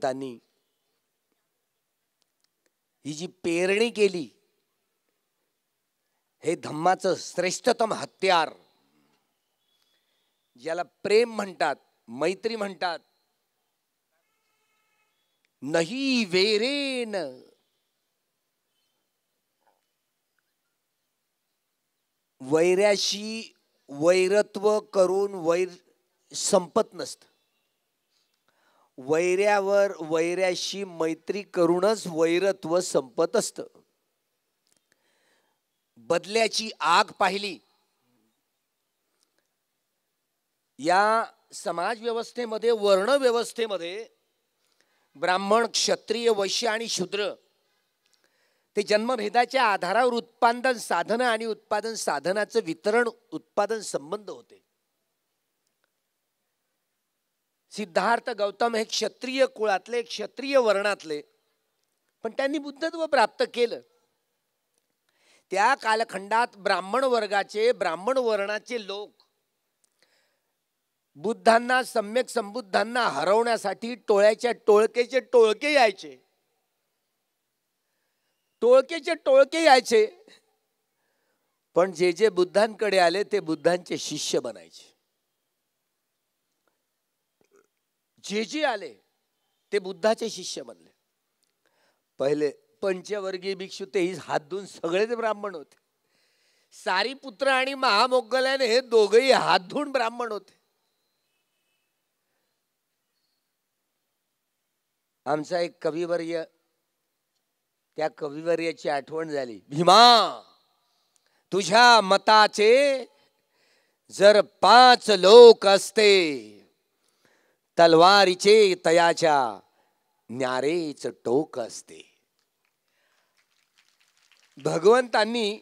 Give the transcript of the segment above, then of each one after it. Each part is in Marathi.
संतांनी ही जी पेरणी केली हे धम्माचं श्रेष्ठतम हत्यार ज्याला प्रेम म्हणतात मैत्री म्हणतात नाही वेरेन. वैऱ्याशी वैरत्व करून वैर संपत नसतं. वैऱ्यावर वैऱ्याशी मैत्री करूनच वैरत्व संपत असतं. बदल्याची आग पाहिली. या समाज व्यवस्थेमध्ये वर्ण व्यवस्थेमध्ये ब्राह्मण क्षत्रिय वैश्य आणि शूद्र ते जन्मभेदाच्या आधारावर उत्पादन साधन आणि उत्पादन साधनाचं वितरण उत्पादन संबंध होते. सिद्धार्थ गौतम हे क्षत्रिय कुळातले क्षत्रिय वर्णातले. पण त्यांनी बुद्धत्व प्राप्त केलं. त्या कालखंडात ब्राह्मण वर्गाचे ब्राह्मण वर्णाचे लोक बुद्धांना सम्यक संबुद्धांना हरवण्यासाठी टोळ्याच्या टोळकेचे टोळके यायचे. टोळकेचे टोळके यायचे. पण जे जे बुद्धांकडे आले ते बुद्धांचे शिष्य बनायचे. जे जे आले ते बुद्धाचे शिष्य बनले. पहिले पंचवर्गीय भिक्षू तेही हात धुवून सगळेच ब्राह्मण होते. सारी पुत्र आणि महामोगल्याने हे दोघही हात धुवून ब्राह्मण होते. आमचा एक कविवर्य त्या कविवर्याची आठवण झाली. भीमा तुझ्या मताचे जर पाच लोक असते तलवारीचे तयाच्या न्यारेच टोक असते. भगवंतांनी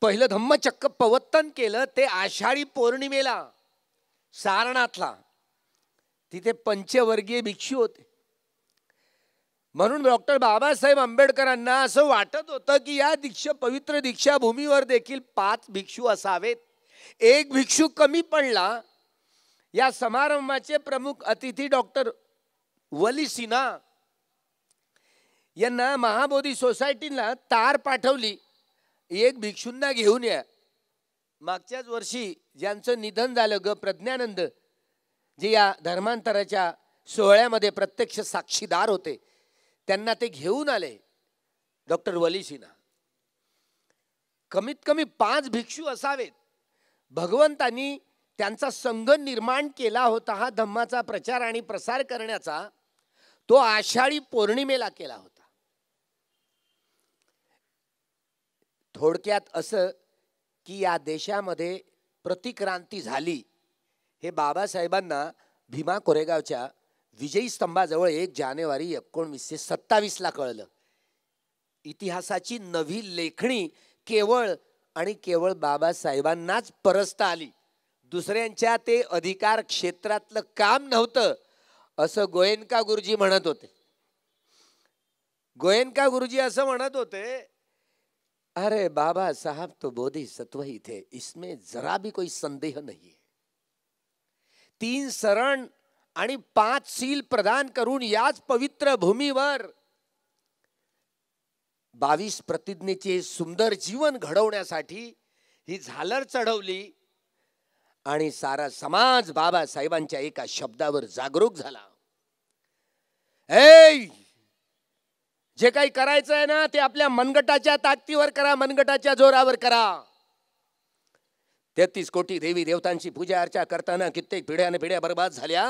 पहिलं धम्मचक्क पवत्तन केलं ते आषाढी पौर्णिमेला सारनाथला. तिथे पंचवर्गीय भिक्षू होते. म्हणून डॉक्टर बाबासाहेब आंबेडकरांना असं वाटत होतं की या दीक्षा पवित्र दीक्षाभूमीवर देखील पाच भिक्षू असावेत. एक भिक्षू कमी पडला या समारंभाचे प्रमुख अतिथी डॉक्टर वली सिन्हा यांना महाबोधी सोसायटीला तार पाठवली. एक भिक्षूंना घेऊन या. मागच्याच वर्षी ज्यांचं निधन झालं ग प्रज्ञानंद जे या धर्मांतराच्या सोहळ्यामध्ये प्रत्यक्ष साक्षीदार होते त्यांना ते घेऊन आले डॉक्टर वली सिन्हा. कमीत कमी पाच भिक्षू असावेत. भगवंतांनी त्यांचा संघ निर्माण केला होता हा धम्माचा प्रचार आणि प्रसार करण्याचा तो आषाढी पौर्णिमेला केला होता. थोडक्यात असं की या देशामध्ये प्रतिक्रांती झाली हे बाबासाहेबांना भीमा कोरेगावच्या विजयी स्तंभाजवळ एक जानेवारी एकोणवीसशे सत्तावीसला कळलं. इतिहासाची नवी लेखणी केवळ आणि केवळ बाबासाहेबांनाच परसता आली. दुसऱ्यांच्या ते अधिकार क्षेत्रातलं काम नव्हतं असं गोयनका गुरुजी म्हणत होते. गोयनका गुरुजी असं म्हणत होते अरे बाबा साहब तो बोधी सत्व ही थे इसमें जरा भी कोई संदेह नहीं है. तीन शरण आणि पाच सील प्रदान करून याच पवित्र भूमीवर बावीस प्रतिज्ञेचे सुंदर जीवन घडवण्यासाठी ही झालर चढवली. आणि सारा समाज बाबासाहेबांच्या एका शब्दावर जागरूक झाला. ए जे काही करायचं आहे ना ते आपल्या मनगटाच्या ताकदीवर करा मनगटाच्या जोरावर करा. तेहतीस कोटी देवी देवतांची पूजा अर्चा करताना कित्येक पिढ्याने पिढ्या बर्बाद झाल्या.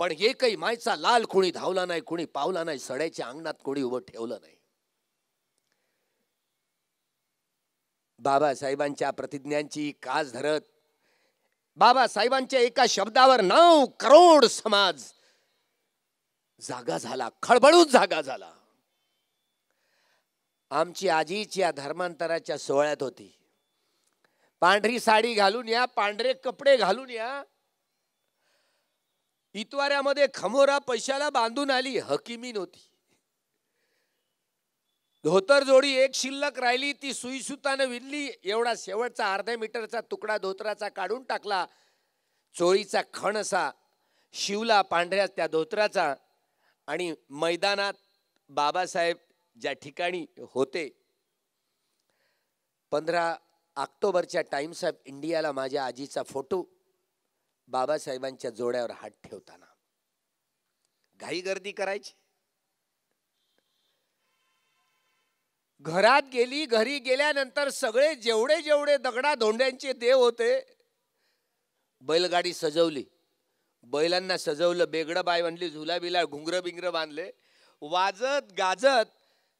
पण एकही मायचा लाल कोणी धावला नाही कोणी पावला नाही सड्याच्या अंगणात कोणी उभं ठेवलं नाही. बाबासाहेबांच्या प्रतिज्ञांची कास धरत बाबासाहेबांच्या एका शब्दावर नऊ करोड समाज जागा झाला खळबळूच जागा झाला. आमची आजीच या धर्मांतराच्या सोहळ्यात होती. पांढरी साडी घालून या पांढरे कपडे घालून या. इतवाऱ्यामध्ये खमोरा पैशाला बांधून आली हकीमी होती. धोतर जोडी एक शिल्लक राहिली ती सुईसुतानं विणली. एवढा शेवटचा अर्ध्या मीटरचा तुकडा धोतराचा काढून टाकला. चोळीचा खण असा. शिवला पांढऱ्या त्या धोतराचा. आणि मैदानात बाबासाहेब ज्या ठिकाणी होते पंधरा ऑक्टोबरच्या टाइम्स ऑफ इंडियाला माझ्या आजीचा फोटो बाबासाहेबांच्या जोड्यावर हात ठेवताना. घाई गर्दी करायची. घरात गेली घरी गेल्यानंतर सगळे जेवढे जेवढे दगडा धोंड्यांचे देव होते बैलगाडी सजवली. बैलांना सजवलं बेगडं बाय बांधली झुला बिला घुंगर बिंगर बांधले. वाजत गाजत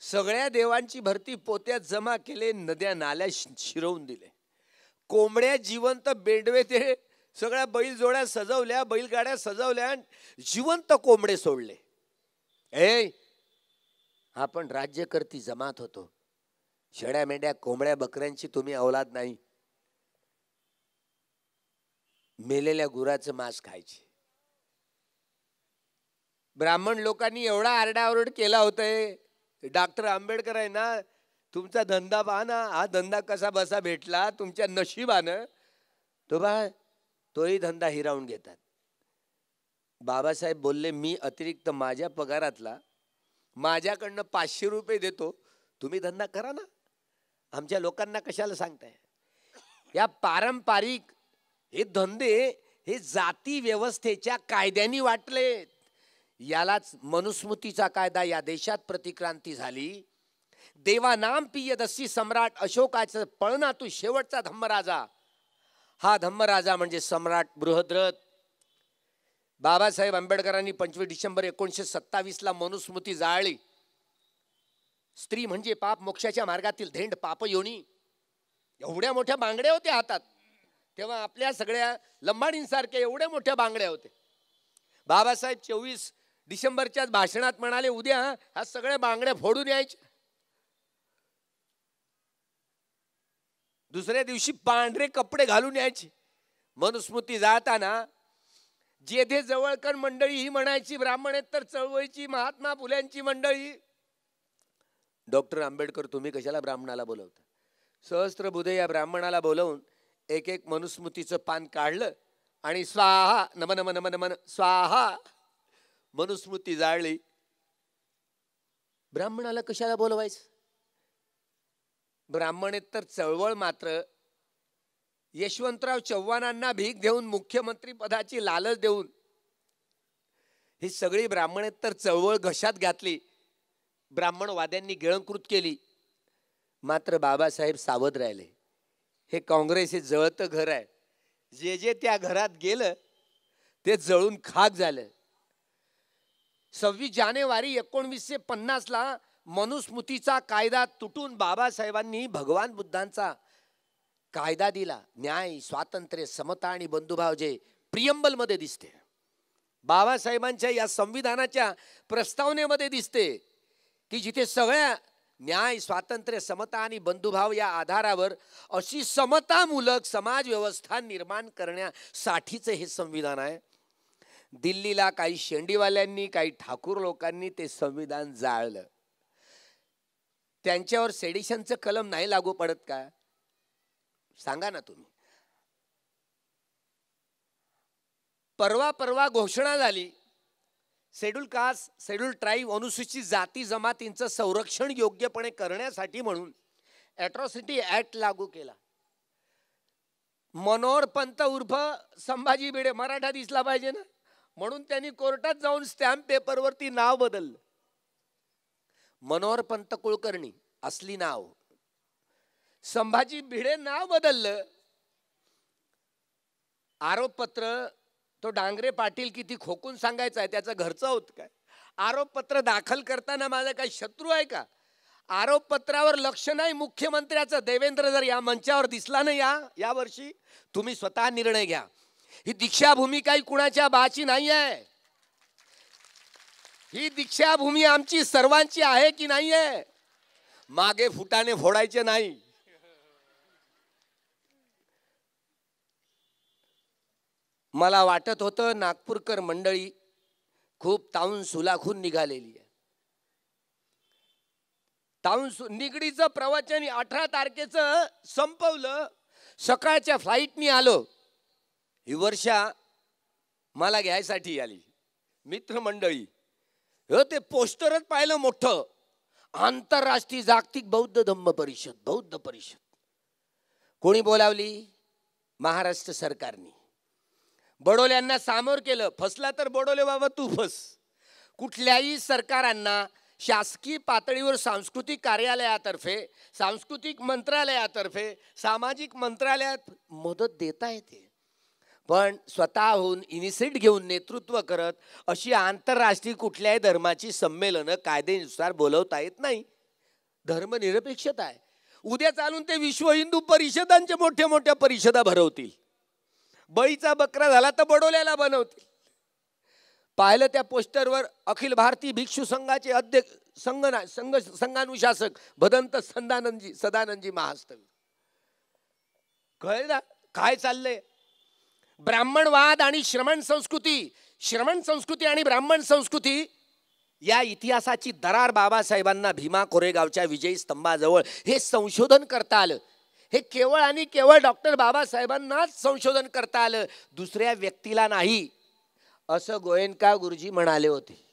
सगळ्या देवांची भरती पोत्यात जमा केले नद्या नाल्या शिरवून दिले. कोंबड्या जिवंत बेंडवे ते सगळ्या बैलजोड्या सजवल्या बैलगाड्या सजवल्या जिवंत कोंबडे सोडले. ए आपण राज्यकर्ती जमात होतो. शेड्या मेंढ्या कोंबड्या बकऱ्यांची तुम्ही अवलाद नाही. मेलेल्या गुराचं मांस खायचे. ब्राह्मण लोकांनी एवढा आरडाओरड केला होतंय. डॉक्टर आंबेडकर आहे ना तुमचा धंदा पहा ना हा धंदा कसा बसा भेटला तुमच्या नशिबानं. तो बा तोही धंदा हिरावून घेतात. बाबासाहेब बोलले मी अतिरिक्त माझ्या पगारातला माझ्याकडनं पाचशे रुपये देतो. तुम्ही धंदा करा ना. आमच्या लोकांना कशाला सांगताय? या पारंपरिक हे धंदे हे जाती व्यवस्थेच्या कायद्यानी वाटलेत. यालाच मनुस्मृतीचा कायदा या देशात प्रतिक्रांती झाली. देवानाम पियदस्सी सम्राट अशोकाचं पळना तू शेवटचा धम्मराजा. हा धम्मराजा म्हणजे सम्राट बृहद्रथ. बाबासाहेब आंबेडकरांनी पंचवीस डिसेंबर एकोणीसशे सत्तावीसला मनुस्मृती जाळली. स्त्री म्हणजे पाप मोक्षाच्या मार्गातील धेंड पाप योनी एवढ्या मोठ्या बांगड्या होत्या हातात. तेव्हा आपल्या सगळ्या लंबाडींसारख्या एवढ्या मोठ्या बांगड्या होत्या. बाबासाहेब चोवीस डिसेंबरच्या भाषणात म्हणाले उद्या हा सगळ्या बांगड्या फोडून यायच्या. दुसऱ्या दिवशी पांढरे कपडे घालून यायचे. मनुस्मृती जाताना जेथे जवळकर मंडळी ही म्हणायची ब्राह्मण तर चळवळीची महात्मा फुल्यांची मंडळी. डॉक्टर आंबेडकर तुम्ही कशाला ब्राह्मणाला बोलवता? सहस्त्रबुधे या ब्राह्मणाला बोलवून एक एक मनुस्मृतीचं पान काढलं आणि स्वाहा नमन नमन नमन नमन स्वाहा मनुस्मृती जाळली. ब्राह्मणाला कशाला बोलवायचं? ब्राह्मण तर चळवळ मात्र. यशवंतराव चव्हाणांना भीक देऊन मुख्यमंत्री पदाची लालच देऊन. ही सगळी ब्राह्मणेतर चळवळ घशात घातली. ब्राह्मणवाद्यांनी गिळंकृत केली. मात्र बाबासाहेब सावध राहिले. हे काँग्रेस हे जळतं घर आहे. जे जे त्या घरात गेलं ते जळून खाक झालं. सव्वीस जानेवारी एकोणवीसशे पन्नासला मनुस्मृतीचा कायदा तुटून बाबासाहेबांनी भगवान बुद्धांचा कायदा दिला. न्याय स्वातंत्र्य समता आणि बंधुभाव जे प्रियंबलमध्ये दिसते. बाबासाहेबांच्या या संविधानाच्या प्रस्तावनेमध्ये दिसते. की जिथे सगळ्या न्याय स्वातंत्र्य समता आणि बंधुभाव या आधारावर अशी समतामूलक समाजव्यवस्था निर्माण करण्यासाठीचं हे संविधान आहे. दिल्लीला काही शेंडीवाल्यांनी काही ठाकूर लोकांनी ते संविधान जाळलं. त्यांच्यावर सेडिशनचं कलम नाही लागू पडत का? सांगा ना तुम्ही. परवा परवा घोषणा झाली. शेड्यूल कास्ट शेड्यूल ट्राईब अनुसूचित जाती जमातींचं संरक्षण योग्यपणे करण्यासाठी म्हणून ॲट्रॉसिटी ॲक्ट लागू केला. मनोहर पंत उर्फ संभाजी भिडे मराठा दिसला पाहिजे ना? म्हणून त्यांनी कोर्टात जाऊन स्टॅम्प पेपरवरती नाव बदललं. मनोहर पंत कुलकर्णी असली नाव. संभाजी भिडे नाव बदललं. आरोपपत्र तो डांगरे पाटील किती खोकून सांगायचं आहे त्याचं घरचं होत काय? आरोपपत्र दाखल करताना माझा काही शत्रू आहे का? आरोपपत्रावर लक्ष नाही मुख्यमंत्र्याचं. देवेंद्र जर या मंचावर दिसला नाही या यावर्षी तुम्ही स्वतः निर्णय घ्या. ही दीक्षाभूमी काही कुणाच्या बाची नाही आहे. ही दीक्षाभूमी आमची सर्वांची आहे की नाही आहे? मागे फुटाने फोडायचे नाही. मला वाटत होतं नागपूरकर मंडळी खूप ताऊन सुलाखून निघालेली आहे. ताऊन निगडीचं प्रवचन अठरा तारखेचं संपवलं. सकाळच्या फ्लाईटनी आलो. ही वर्षा मला घ्यायसाठी आली. मित्रमंडळी हो ते पोस्टरच पाहिलं मोठं. आंतरराष्ट्रीय जागतिक बौद्ध धम्म परिषद बौद्ध परिषद. कोणी बोलावली? महाराष्ट्र सरकारने. बडोल्यांना सामोर केलं. फसला तर बडोले बाबा तू फस. कुठल्याही सरकारांना शासकीय पातळीवर सांस्कृतिक कार्यालयातर्फे सांस्कृतिक मंत्रालयातर्फे सामाजिक मंत्रालयात मदत देता येते. पण स्वतःहून इनिशिएट घेऊन नेतृत्व करत अशी आंतरराष्ट्रीय कुठल्याही धर्माची संमेलनं कायद्यानुसार बोलवता येत नाही. धर्मनिरपेक्षता आहे. उद्या चालून ते विश्व हिंदू परिषदांच्या मोठ्या मोठ्या परिषदा भरवतील. बळीचा बकरा झाला तर बडोल्याला बनवतील. पाहिलं त्या पोस्टरवर अखिल भारतीय भिक्षू संघाचे अध्यक्ष संघ संघ संघानुशासक भदंत संदानंदजी सदानंदजी महास्तवी कळलं ना? काय चाललंय? ब्राह्मणवाद आणि श्रमण संस्कृती श्रमण संस्कृती आणि ब्राह्मण संस्कृती या इतिहासाची दरार बाबासाहेबांना भीमा कोरेगावच्या विजयी स्तंभाजवळ हे संशोधन करता आलं. हे केवळ आणि केवळ डॉक्टर बाबासाहेबांनाच संशोधन करता आलं दुसऱ्या व्यक्तीला नाही. असं गोयनका गुरुजी म्हणाले होते.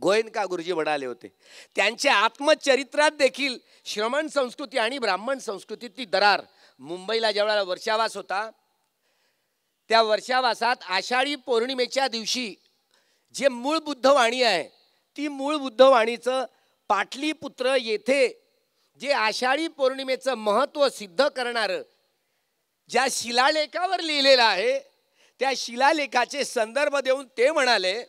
गोयनका गुरुजी म्हणाले होते. त्यांच्या आत्मचरित्रात देखील श्रमण संस्कृती आणि ब्राह्मण संस्कृतीतली दरार. मुंबईला जेवढा वर्षावास होता त्या वर्षावासात आषाढी पौर्णिमेच्या दिवशी जे मूळ बुद्धवाणी आहे ती मूळ बुद्धवाणीचं पाटलीपुत्र येथे जे आषाढी पौर्णिमेचं महत्त्व सिद्ध करणारं ज्या शिलालेखावर लिहिलेलं आहे त्या शिलालेखाचे संदर्भ देऊन ते म्हणाले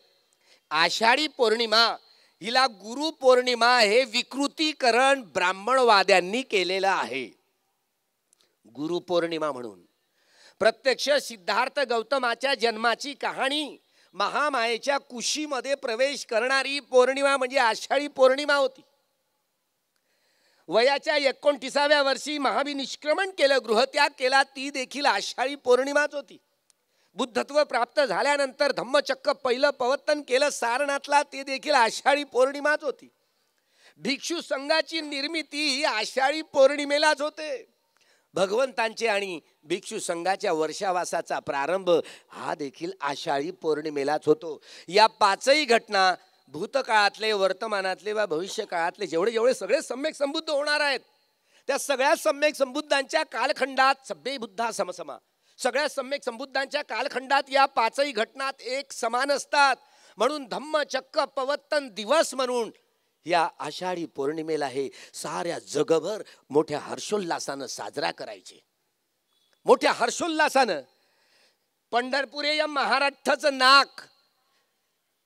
आषाढी पौर्णिमा हिला गुरुपौर्णिमा हे विकृतीकरण ब्राह्मणवाद्यांनी केलेलं आहे. गुरुपौर्णिमा म्हणून. प्रत्यक्ष सिद्धार्थ गौतमाच्या जन्माची कहाणी महामायेच्या कुशीमध्ये प्रवेश करणारी पौर्णिमा म्हणजे आषाढी पौर्णिमा होती. वयाच्या एकोणतीसाव्या वर्षी महाविनिष्क्रमण केलं गृहत्याग केला ती देखील आषाढी पौर्णिमाच होती. बुद्धत्व प्राप्त झाल्यानंतर धम्मचक्क पहिलं पवत्तन केलं सारनाथला ते देखील आषाढी पौर्णिमाच होती. भिक्षू संघाची निर्मिती ही आषाढी पौर्णिमेलाच होते. भगवंतांचे आणि भिक्षू संघाच्या वर्षावासाचा प्रारंभ हा देखील आषाढी पौर्णिमेलाच होतो. या पाचही घटना भूतकाळातले वर्तमानातले वा भविष्य काळातले जेवढे जेवढे सगळे सम्यक संबुद्ध होणार आहेत त्या सगळ्या सम्यक संबुद्धांच्या कालखंडात सभ्य बुद्धा समसमा. सगळ्या सम्यक संबुद्धांच्या कालखंडात या पाचही घटनात एक समान असतात. म्हणून धम्म चक्क पवत्तन दिवस म्हणून या आषाढी पौर्णिमेला हे साऱ्या जगभर मोठ्या हर्षोल्लासानं साजरा करायचे. मोठ्या हर्षोल्लासानं पंढरपुरे या महाराष्ट्राचं नाक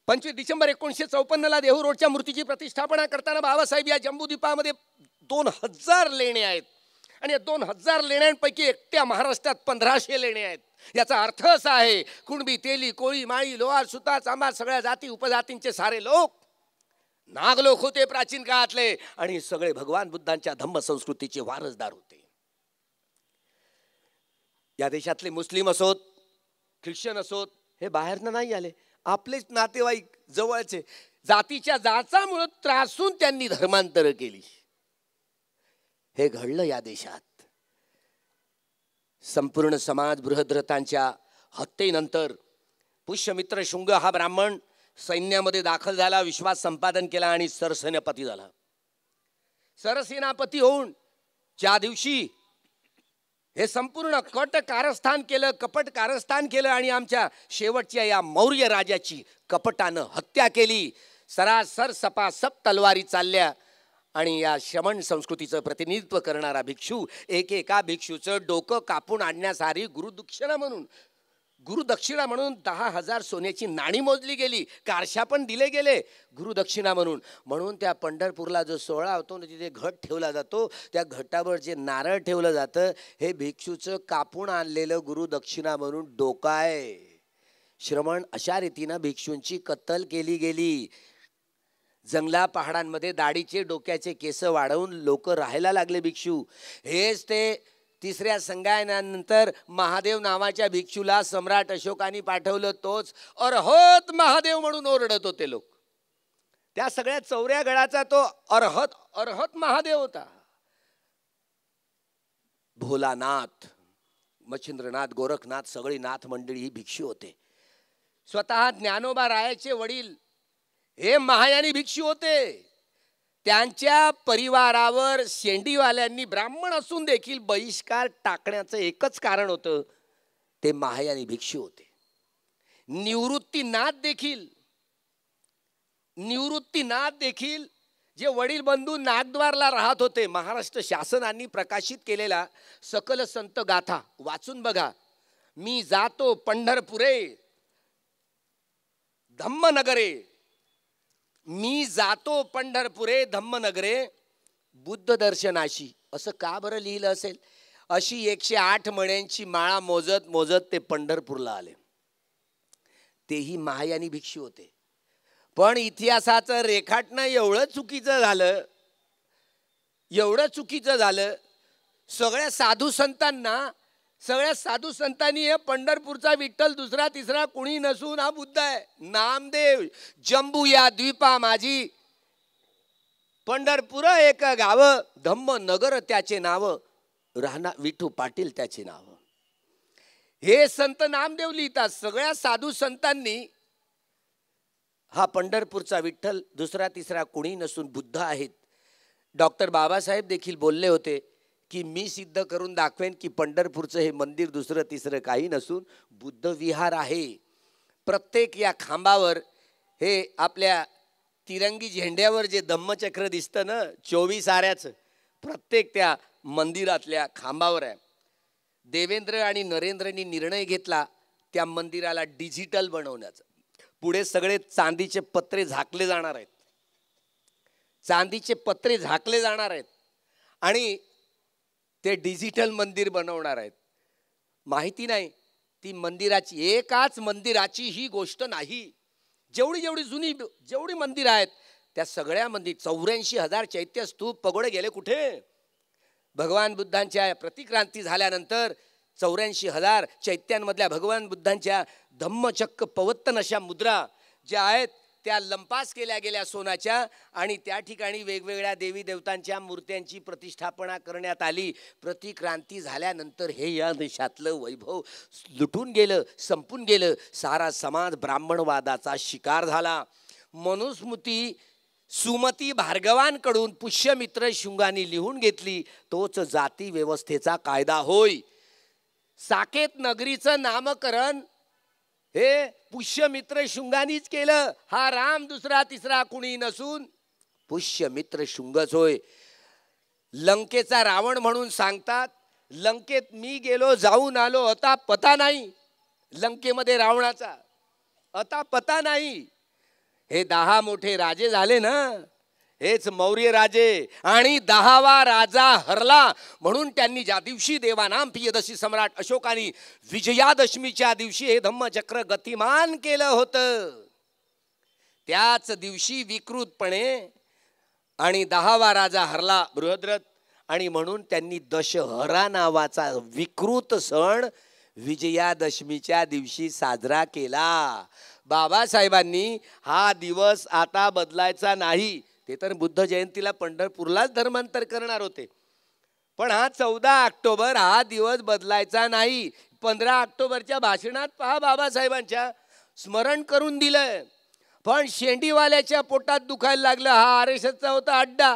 पंचवीस डिसेंबर एकोणीसशे चौपन्नला देहू रोडच्या मूर्तीची प्रतिष्ठापना करताना बाबासाहेब या जम्बूद्वीपामध्ये दोन हजार लेणे आहेत. आणि या दोन हजार लेण्यांपैकी एकट्या महाराष्ट्रात पंधराशे लेणे आहेत. याचा अर्थ असा आहे कुणबी तेली कोळी माळी लोहार सुता चांबा सगळ्या जाती उपजातींचे सारे लोक नाग लोक होते प्राचीन काळातले आणि सगळे भगवान बुद्धांच्या धम्म संस्कृतीचे वारसदार होते. या देशातले मुस्लिम असोत ख्रिश्चन असोत हे बाहेरनं नाही आले. आपलेच नातेवाईक जवळचे. जातीच्या जाचामुळं त्रासून त्यांनी धर्मांतर केली. हे घडलं या देशात. संपूर्ण समाज बृहद्रतांच्या हत्येनंतर पुष्यमित्र शुंग हा ब्राह्मण सैन्यामध्ये दाखल झाला विश्वास संपादन केला आणि सरसेनापती झाला. सरसेनापती होऊन ज्या दिवशी हे संपूर्ण कट कारस्थान केलं कपट कारस्थान केलं आणि आमच्या शेवटच्या या मौर्य राजाची कपटानं हत्या केली. सरासर सपासप तलवारी चालल्या आणि या श्रमण संस्कृतीचं प्रतिनिधित्व करणारा भिक्षू एकेका भिक्षूचं डोकं कापून आणण्यासारी गुरुदुक्षिणा म्हणून गुरुदक्षिणा म्हणून दहा हजार सोन्याची नाणी मोजली गेली कारशा पण दिले गेले. गुरुदक्षिणा म्हणून म्हणून त्या पंढरपूरला जो सोहळा होतो ना तिथे घट ठेवला जातो. त्या घटावर जे नारळ ठेवलं जातं हे भिक्षूचं कापून आणलेलं गुरुदक्षिणा म्हणून डोकं आहे. श्रमण अशा रीतीनं भिक्षूंची कत्तल केली गेली. जंगला पहाडांमध्ये दाढीचे डोक्याचे केस वाढवून लोक राहायला लागले भिक्षू. हेच ते तिसऱ्या संगायनानंतर महादेव नावाच्या भिक्षूला सम्राट अशोकाने पाठवलं तोच अर्हत महादेव म्हणून ओरडत होते लोक. त्या सगळ्या चौऱ्या गडाचा तो अर्हत अर्हत महादेव होता. भोलानाथ मच्छिंद्रनाथ गोरखनाथ सगळी नाथ मंडळी ही भिक्षू होते. स्वतः ज्ञानोबा रायाचे वडील हे महायानी भिक्षू होते. त्यांच्या परिवारावर शेंडीवाल्यांनी ब्राह्मण असून देखील बहिष्कार टाकण्याचं एकच कारण होतं ते महायानी भिक्षू होते. निवृत्तीनाथ देखील निवृत्तीनाथ देखील जे वडील बंधू नागद्वारला राहत होते महाराष्ट्र शासनाने प्रकाशित केलेला सकल संत गाथा वाचून बघा. मी जातो पंढरपुरे धम्मनगरे मी जातो पंढरपुरे धम्मनगरे बुद्ध दर्शनाशी. असं का बरं लिहिलं असेल? अशी एकशे आठ मण्यांची माळा मोजत मोजत ते पंढरपूरला आले. तेही महायानी भिक्षू होते. पण इतिहासाचं रेखाटणं एवढं चुकीचं झालं एवढं चुकीचं झालं सगळ्या साधू संतांना सगळ्या साधू संतांनी हे पंढरपूरचा विठ्ठल दुसरा तिसरा कुणी नसून हा बुद्ध आहे. नामदेव जंबू या द्वीपा माझी पंढरपूर एक गाव धम्म नगर त्याचे नाव राहणा विठू पाटील त्याचे नाव. हे संत नामदेव लिहितात सगळ्या साधू संतांनी हा पंढरपूरचा विठ्ठल दुसरा तिसरा कुणी नसून बुद्ध आहेत. डॉक्टर बाबासाहेब देखील बोलले होते की मी सिद्ध करून दाखवेन की पंढरपूरचं हे मंदिर दुसरं तिसरं काही नसून बुद्ध विहार आहे. प्रत्येक या खांबावर हे आपल्या तिरंगी झेंड्यावर जे धम्मचक्र दिसतं ना चोवीस आऱ्याचं प्रत्येक त्या मंदिरातल्या खांबावर आहे. देवेंद्र आणि नरेंद्रनी निर्णय घेतला त्या मंदिराला डिजिटल बनवण्याचा. पुढे सगळे चांदीचे पत्रे झाकले जाणार आहेत. चांदीचे पत्रे झाकले जाणार आहेत. आणि ते डिजिटल मंदिर बनवणार आहेत. माहिती नाही ती मंदिराची एकाच मंदिराची ही गोष्ट नाही. जेवढी जेवढी जुनी जेवढी मंदिरं आहेत त्या सगळ्या मंदिर चौऱ्याऐंशी हजार चैत्य स्तूप पगोडे गेले कुठे? भगवान बुद्धांच्या प्रतिक्रांती झाल्यानंतर चौऱ्याऐंशी हजार चैत्यांमधल्या भगवान बुद्धांच्या धम्मचक्क पवत्तन अशा मुद्रा ज्या आहेत त्या लंपास केल्या गेल्या सोनाच्या आणि त्या ठिकाणी वेगवेगळ्या देवी देवतांच्या मूर्त्यांची प्रतिष्ठापना करण्यात आली. प्रतिक्रांती झाल्यानंतर हे या देशातलं वैभव लुटून गेलं संपून गेलं. सारा समाज ब्राह्मणवादाचा शिकार झाला. मनुस्मृती सुमती भार्गवांकडून पुष्यमित्र शुंगानी लिहून घेतली तोच जाती व्यवस्थेचा कायदा होय. साकेत नगरीचं नामकरण हे पुष्यमित्र शुंगानीच केलं. हा राम दुसरा तिसरा कुणी नसून पुष्यमित्र शुंगच होय. लंकेचा रावण म्हणून सांगतात लंकेत मी गेलो जाऊन आलो आता पता नाही. लंकेमध्ये रावणाचा आता पता नाही. हे दहा मोठे राजे झाले ना हेच मौर्य राजे आणि दहावा राजा हरला म्हणून त्यांनी ज्या दिवशी देवानाम पियदशी सम्राट अशोकानी विजयादशमीच्या दिवशी हे धम्मचक्र गतिमान केलं होतं. त्याच दिवशी विकृतपणे आणि दहावा राजा हरला बृहद्रथ आणि म्हणून त्यांनी दशहरा नावाचा विकृत सण विजयादशमीच्या दिवशी साजरा केला. बाबासाहेबांनी हा दिवस आता बदलायचा नाही. ते तर बुद्ध जयंतीला पंढरपूरलाच धर्मांतर करणार होते. पण हा चौदा ऑक्टोबर हा दिवस बदलायचा नाही. पंधरा ऑक्टोबरच्या भाषणात पहा बाबासाहेबांच्या. स्मरण करून दिलंय. पण शेंडीवाल्याच्या पोटात दुखायला लागलं हा आर एस एसचा होता अड्डा.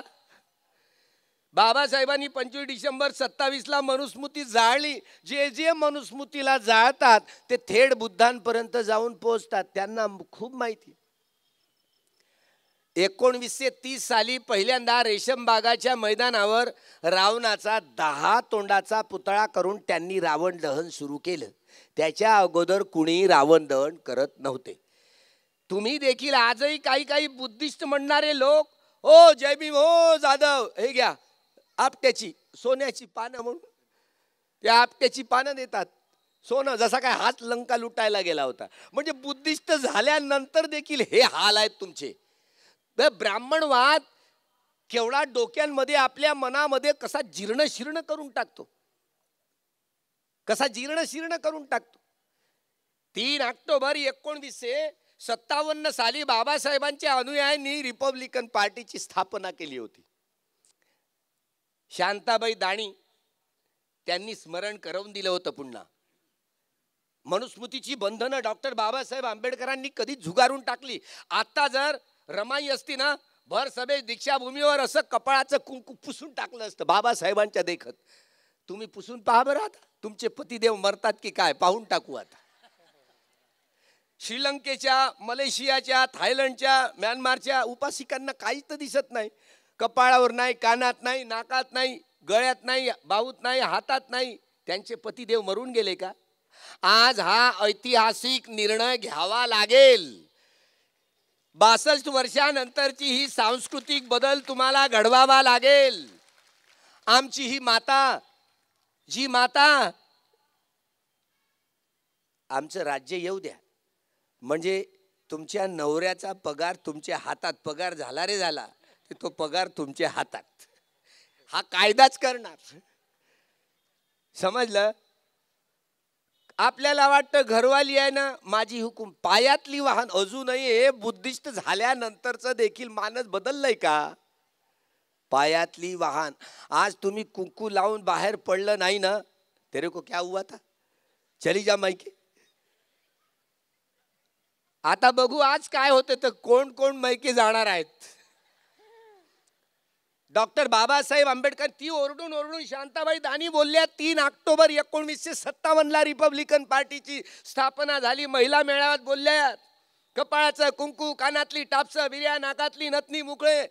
बाबासाहेबांनी पंचवीस डिसेंबर सत्तावीसला मनुस्मृती जाळली. जे जे मनुस्मृतीला जाळतात ते थेट बुद्धांपर्यंत जाऊन पोहोचतात. त्यांना खूप माहिती एकोणवीसशे तीस साली पहिल्यांदा रेशमबागाच्या मैदानावर रावणाचा दहा तोंडाचा पुतळा करून त्यांनी रावण दहन सुरू केलं. त्याच्या अगोदर कुणी रावण दहन करत नव्हते. तुम्ही देखील आजही काही काही बुद्धिस्ट म्हणणारे लोक हो जय भीम हो जाधव हे घ्या आपट्याची सोन्याची पानं म्हणून. त्या आपट्याची पानं देतात. सोनं जसा काय हात लंका लुटायला गेला होता. म्हणजे बुद्धिस्ट झाल्यानंतर देखील हे हाल आहेत तुमचे. ब्राह्मणवाद केवढा डोक्यांमध्ये आपल्या मनामध्ये कसा जीर्णशीर्ण करून टाकतो. कसा जीर्णशीर्ण करून टाकतो. तीन ऑक्टोबर एकोणवीसशे सत्तावन्न साली बाबासाहेबांच्या अनुयायांनी रिपब्लिकन पार्टीची स्थापना केली होती. शांताबाई दाणी त्यांनी स्मरण करवून दिलं होतं पुन्हा. मनुस्मृतीची बंधनं डॉक्टर बाबासाहेब आंबेडकरांनी कधी झुगारून टाकली. आता जर रमाई असती ना भर सभे दीक्षाभूमीवर असं कपाळाचं कुंकू पुसून टाकलं असतं बाबासाहेबांच्या देखत. तुम्ही पुसून पहा बरं आता तुमचे पतिदेव मरतात की काय पाहून टाकू आता. श्रीलंकेच्या मलेशियाच्या थायलंडच्या म्यानमारच्या उपासिकांना काहीच तर दिसत नाही. कपाळावर नाही कानात नाही नाकात नाही गळ्यात नाही बाहूत नाही हातात नाही. त्यांचे पतिदेव मरून गेले का? आज हा ऐतिहासिक निर्णय घ्यावा लागेल. बासष्ट वर्षानंतरची ही सांस्कृतिक बदल तुम्हाला घडवावा लागेल. आमची ही माता जी माता आमचं राज्य येऊ द्या. म्हणजे तुमच्या नवऱ्याचा पगार तुमच्या हातात पगार झाला रे झाला ते तो पगार तुमच्या हातात. हा कायदाच करणार. समजलं? आपल्याला वाटतं घरवाली आहे ना माझी हुकूम. पायातली वाहन अजूनही हे बुद्धिस्ट झाल्यानंतरचं देखील मानस बदललंय का? पायातली वाहन. आज तुम्ही कुंकू लावून बाहेर पडलं नाही ना तेरे को क्या हुआ था? चली जा मायके. आता बघू आज काय होतं तर कोण कोण मैके जाणार आहेत? डॉक्टर बाबासाहेब आंबेडकर ती ओरडून ओरडून शांताबाई दानी बोलल्या तीन ऑक्टोबर एकोणीसशे सत्तावन्नला रिपब्लिकन पार्टीची स्थापना झाली. महिला मेळाव्यात बोलल्या कपाळाचं कुंकू कानातली टापसं बिर्या नाकातली नथनी मुकळे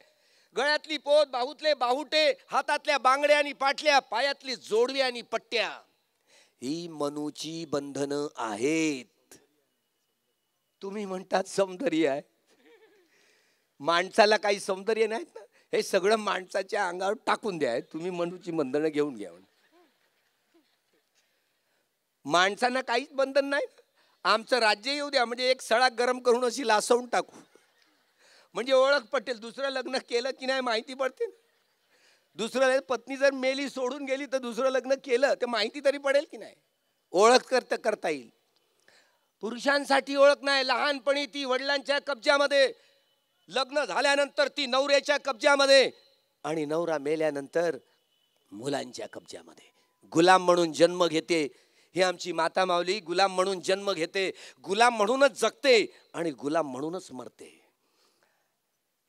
गळ्यातली पोत बाहूतले बाहुटे हातातल्या बांगड्या आणि पाटल्या पायातली जोडवी आणि पट्ट्या. ही मनूची बंधनं आहेत. तुम्ही म्हणतात सौंदर्य आहे. माणसाला काही सौंदर्य नाहीत ना? हे सगळं माणसाच्या अंगावर टाकून द्या तुम्ही मनूची बंधनं घेऊन घ्या माणसांना काहीच बंधन नाही. आमचं राज्य येऊ द्या म्हणजे एक सळा गरम करून अशी लासवून टाकू. म्हणजे ओळख पटेल दुसरं लग्न केलं की नाही माहिती पडते दुसरं पत्नी जर मेली सोडून गेली तर दुसरं लग्न केलं तर माहिती तरी पडेल की नाही. ओळख करता करता येईल. पुरुषांसाठी ओळख नाही लहानपणी ती वडिलांच्या कब्जामध्ये लग्न झाल्यानंतर ती नवऱ्याच्या कब्जामध्ये आणि नवरा मेल्यानंतर मुलांच्या कब्जामध्ये. गुलाम म्हणून जन्म घेते. ही आमची माता माऊली गुलाम म्हणून जन्म घेते. गुलाम म्हणूनच जगते आणि गुलाम म्हणूनच मरते.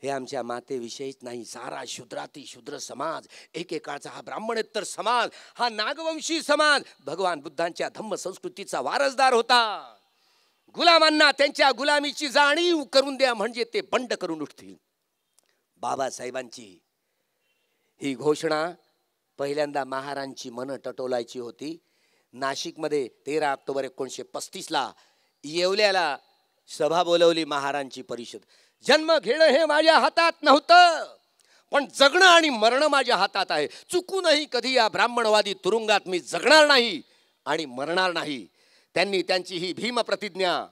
हे आमच्या मातेविषयीच नाही. सारा शुद्राती शुद्र समाज एकेकाळचा हा ब्राह्मणेतर समाज हा नागवंशी समाज. भगवान बुद्धांच्या धम्म संस्कृतीचा वारसदार होता. गुलामांना त्यांच्या गुलामीची जाणीव करून द्या म्हणजे ते बंड करून उठतील. बाबासाहेबांची ही घोषणा पहिल्यांदा महारांची मन टटोलायची होती. नाशिकमध्ये तेरा ऑक्टोबर एकोणीसशे पस्तीसला येवल्याला सभा बोलवली महारांची परिषद. जन्म घेणं हे माझ्या हातात नव्हतं पण जगणं आणि मरणं माझ्या हातात आहे. चुकूनही कधी या ब्राह्मणवादी तुरुंगात मी जगणार नाही आणि मरणार नाही. त्यांनी त्यांची ही भीम प्रतिज्ञा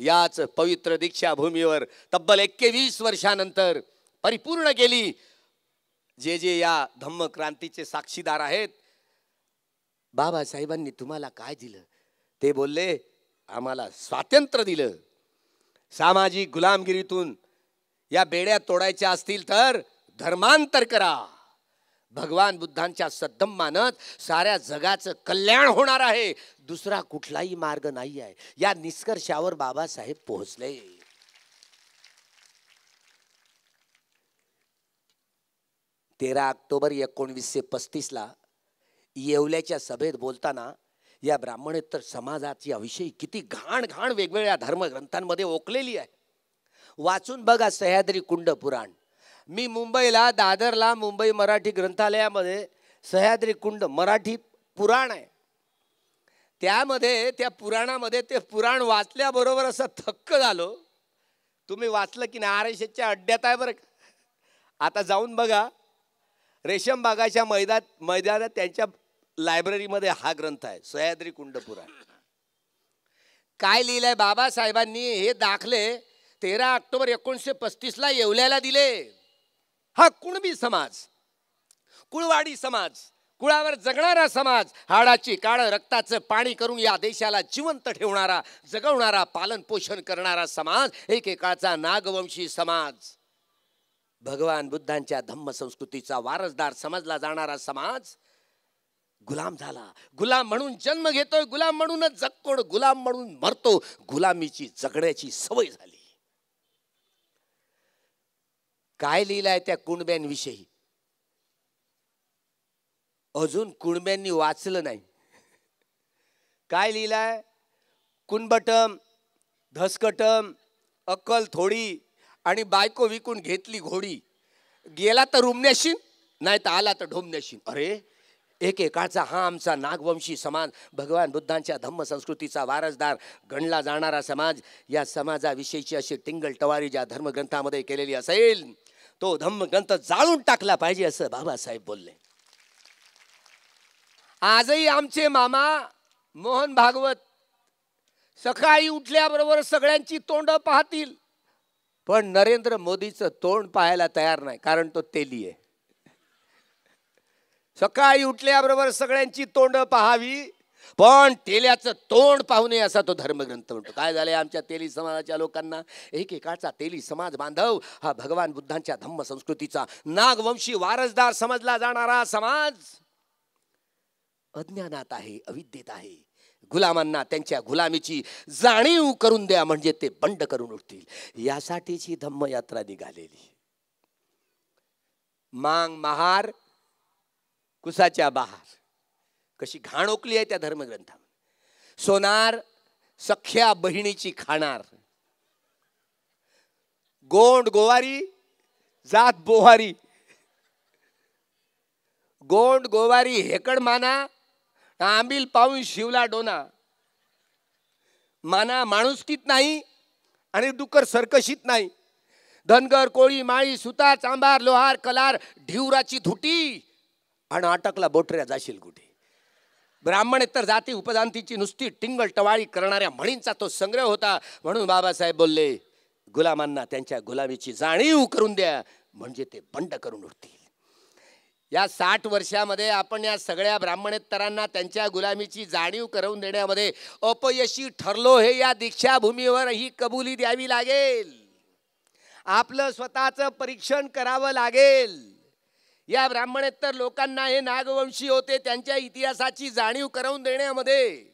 याच पवित्र दीक्षाभूमीवर तब्बल एक्केवीस वर्षानंतर परिपूर्ण केली. जे जे या धम्म क्रांतीचे साक्षीदार आहेत बाबासाहेबांनी तुम्हाला काय दिलं? ते बोलले आम्हाला स्वातंत्र्य दिलं. सामाजिक गुलामगिरीतून या बेड्या तोडायच्या असतील तर धर्मांतर करा. भगवान बुद्धांच्या सद्दम मानत साऱ्या जगाचं कल्याण होणार आहे. दुसरा कुठलाही मार्ग नाही आहे. या निष्कर्षावर बाबासाहेब पोहोचले. तेरा ऑक्टोबर एकोणवीसशे पस्तीसला येवल्याच्या सभेत बोलताना या ब्राह्मणेतर समाजाची विषयी किती घाण घाण वेगवेगळ्या धर्मग्रंथांमध्ये ओकलेली आहे. वाचून बघा सह्याद्री कुंड पुराण. मी मुंबईला दादरला मुंबई मराठी ग्रंथालयामध्ये सह्याद्री कुंड मराठी पुराण आहे. त्यामध्ये त्या पुराणामध्ये ते पुराण वाचल्याबरोबर असं थक्क झालो. तुम्ही वाचलं की नाही? आर एस अड्ड्यात आहे बरं आता जाऊन बघा. रेशम बागाच्या मैदात मैदानात त्यांच्या लायब्ररीमध्ये हा ग्रंथ आहे सह्याद्री कुंड पुराण. काय लिहिलंय बाबासाहेबांनी? हे दाखले तेरा ऑक्टोबर एकोणीसशे पस्तीसला येवल्याला दिले. हा कुणबी समाज कुळवाडी समाज कुळावर जगणारा समाज हाडाची काळ रक्ताचं पाणी करून या देशाला जिवंत ठेवणारा जगवणारा पालन पोषण करणारा समाज एकेकाळचा नागवंशी समाज. भगवान बुद्धांच्या धम्म संस्कृतीचा वारसदार समजला जाणारा समाज गुलाम झाला. गुलाम म्हणून जन्म घेतोय गुलाम म्हणूनच जगतोड गुलाम म्हणून मरतो. गुलामीची जगण्याची सवय झाली. काय लिहिलंय त्या कुणब्यांविषयी? अजून कुणब्यांनी वाचलं नाही. काय लिहिलंय? कुणबटम धसकटम अक्कल थोडी आणि बायको विकून घेतली घोडी. गेला तर रुमण्याशीन नाही तर आला तर ढोमण्याशीन. अरे एकेकाळचा हा आमचा नागवंशी समाज भगवान बुद्धांच्या धम्म संस्कृतीचा वारसदार गणला जाणारा समाज या समाजाविषयीची अशी टिंगल टवारी ज्या धर्मग्रंथामध्ये केलेली असेल तो धम्मग्रंथ जाळून टाकला पाहिजे असं बाबासाहेब बोलले. आजही आमचे मामा मोहन भागवत सकाळी उठल्याबरोबर सगळ्यांची तोंड पाहतील पण नरेंद्र मोदीचं तोंड पाहायला तयार नाही कारण तो तेली आहे सकाळी उठल्याबरोबर सगळ्यांची तोंड पाहावी पण तेल्याचं तोंड पाहू नये असा तो धर्मग्रंथ म्हणतो. काय झालंय आमच्या तेली समाजाच्या लोकांना? एकेकाचा तेली समाज बांधव हा भगवान बुद्धांच्या धम्म संस्कृतीचा नागवंशी वारसदार समजला जाणारा समाज अज्ञानात आहे अविद्येत आहे. गुलामांना त्यांच्या गुलामीची जाणीव करून द्या म्हणजे ते बंड करून उठतील. यासाठीची धम्मयात्रा निघालेली. मांग महार कुसाच्या बहार. कशी घाण ओकली आहे त्या धर्मग्रंथामध्ये सोनार सख्या बहिणीची खाणार. गोंड गोवारी जात बोहारी. गोंड गोवारी हेकड माना आंबील पाहून शिवला डोना. माना माणुसकीत नाही आणि डुकर सरकशीत नाही. धनगर कोळी माळी सुतार चांबार लोहार कलार ढिवराची धुटी. आणि अटकला बोटऱ्या जाशील कुठे? ब्राह्मण जाती उपजांतीची नुसती टिंगल टवाळी करणाऱ्या म्हणींचा तो संग्रह होता. म्हणून बाबासाहेब बोलले गुलामांना त्यांच्या गुलामीची जाणीव करून द्या म्हणजे ते बंड करून उठतील या साठ वर्षामध्ये आपण या सगळ्या ब्राह्मणेतरांना त्यांच्या गुलामीची जाणीव करून देण्यामध्ये अपयशी ठरलो हे या दीक्षाभूमीवर ही कबुली द्यावी लागेल. आपलं स्वतःचं परीक्षण करावं लागेल. या ब्राह्मणेतर लोकांना हे नागवंशी होते त्यांच्या इतिहासाची जाणीव करून देण्यामध्ये.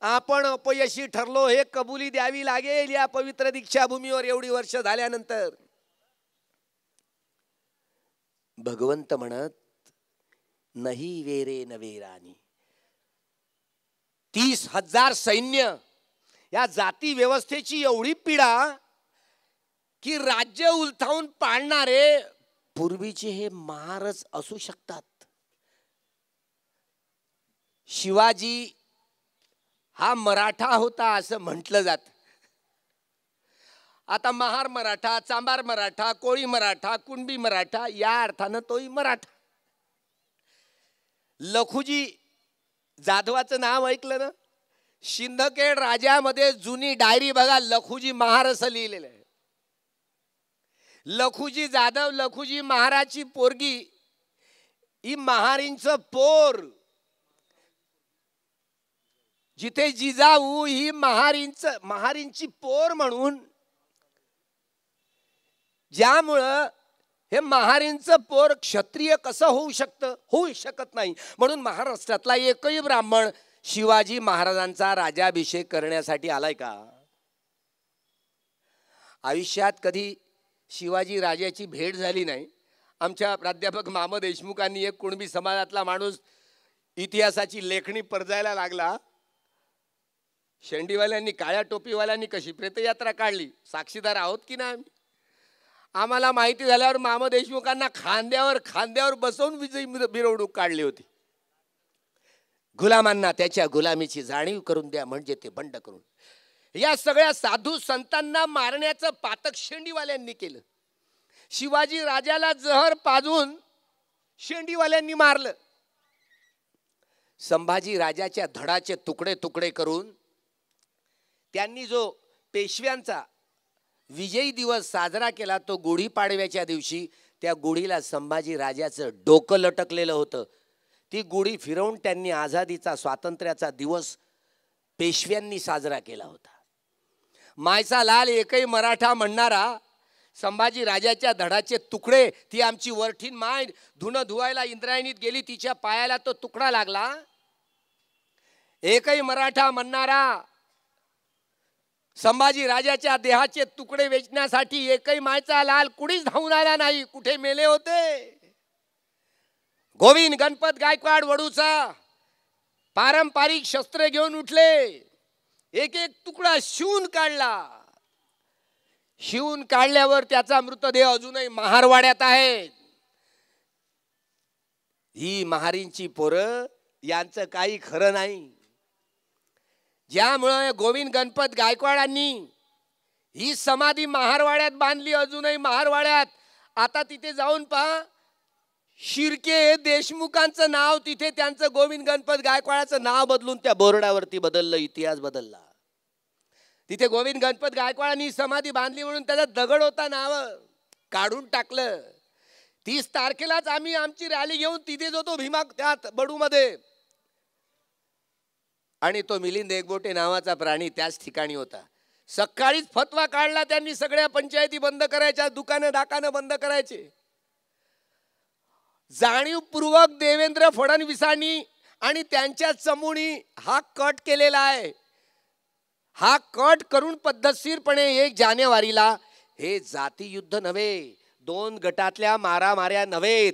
आपण अपयशी ठरलो हे कबुली द्यावी लागेल या पवित्र दीक्षाभूमीवर एवढी वर्ष झाल्यानंतर. भगवंत म्हणत नाही वेरे नवेरानी तीस हजार सैन्य या जाती व्यवस्थेची एवढी पीडा की राज्य उलथावून पाळणारे पूर्वीचे हे महारच असू शकतात. शिवाजी हा मराठा होता असं म्हटलं जात. आता महार मराठा चांबार मराठा कोळी मराठा कुणबी मराठा या अर्थानं तोही मराठा. लखुजी जाधवाचं नाव ऐकलं ना? शिंदखेड राजामध्ये जुनी डायरी बघा लखुजी महार असं लिहिलेलं आहे. लखुजी जाधव लखुजी महाराजची पोरगी ही महारींच पोर. जिथे जिजाऊ ही महारींच महारींची पोर म्हणून ज्यामुळं हे महारींचं पोर क्षत्रिय कसं होऊ शकतं? होऊ शकत नाही. म्हणून महाराष्ट्रातला एकही ब्राह्मण शिवाजी महाराजांचा राजाभिषेक करण्यासाठी आलाय का? आयुष्यात कधी शिवाजी राजाची भेट झाली नाही. आमच्या प्राध्यापक माम देशमुखांनी एक कुणबी समाजातला माणूस इतिहासाची लेखणी परजायला लागला. शेंडीवाल्यांनी काळ्या टोपीवाल्यांनी कशी प्रेतयात्रा काढली? साक्षीदार आहोत की नाही आम्हाला माहिती झाल्यावर माम देशमुखांना खांद्यावर खांद्यावर बसवून विजयी मिरवणूक काढली होती. गुलामांना त्याच्या गुलामीची जाणीव करून द्या म्हणजे ते बंड करून. या सगळ्या साधू संतांना मारण्याचं पातक शेंडीवाल्यांनी केलं. शिवाजी राजाला जहर पाजून शेंडीवाल्यांनी मारलं. संभाजी राजाच्या धडाचे तुकडे तुकडे करून त्यांनी जो पेशव्यांचा विजयी दिवस साजरा केला तो गुढीपाडव्याच्या दिवशी त्या गुढीला संभाजी राजाचं डोकं लटकलेलं होतं. ती गुढी फिरवून त्यांनी आझादीचा स्वातंत्र्याचा दिवस पेशव्यांनी साजरा केला होता. मायचा लाल एकही मराठा म्हणणारा संभाजी राजाच्या धडाचे तुकडे ती आमची वरठीन माय धुणं धुवायला इंद्रायणीत गेली तिच्या पायाला तो तुकडा लागला. एकही मराठा म्हणणारा संभाजी राजाच्या देहाचे तुकडे वेचण्यासाठी एकही मायचा लाल कुणीच धावून आला नाही कुठे मेले होते? गोविंद गणपत गायकवाड वडूचा पारंपरिक शस्त्र घेऊन उठले. एक एक तुकडा शिवून काढला. शिवून काढल्यावर त्याचा मृतदेह अजूनही महारवाड्यात आहे. ही महारींची पोरं यांचं काही खरं नाही. ज्यामुळे गोविंद गणपत गायकवाडांनी ही समाधी महारवाड्यात बांधली अजूनही महारवाड्यात. आता तिथे जाऊन पहा शिर्के देशमुखांचं नाव तिथे त्यांचं गोविंद गणपत गायकवाडाचं नाव बदलून त्या बोर्डावरती बदललं इतिहास बदलला. तिथे गोविंद गणपत गायकवाडांनी समाधी बांधली म्हणून त्याचा दगड होता नाव काढून टाकलं. तीस तारखेलाच आम्ही आमची रॅली घेऊन तिथे होतो भीमा त्यात बडूमध्ये. आणि तो मिलिंद एकबोटे नावाचा प्राणी त्याच ठिकाणी होता. सकाळीच फतवा काढला त्यांनी सगळ्या पंचायती बंद करायच्या दुकानं दाकानं बंद करायचे. जाणीवपूर्वक देवेंद्र फडणवीसांनी आणि त्यांच्या चमूनी हा कट केलेला आहे. हा कट करून पद्धतशीरपणे एक जानेवारीला हे जातीयुद्ध नव्हे दोन गटातल्या मारामाऱ्या नव्हेत.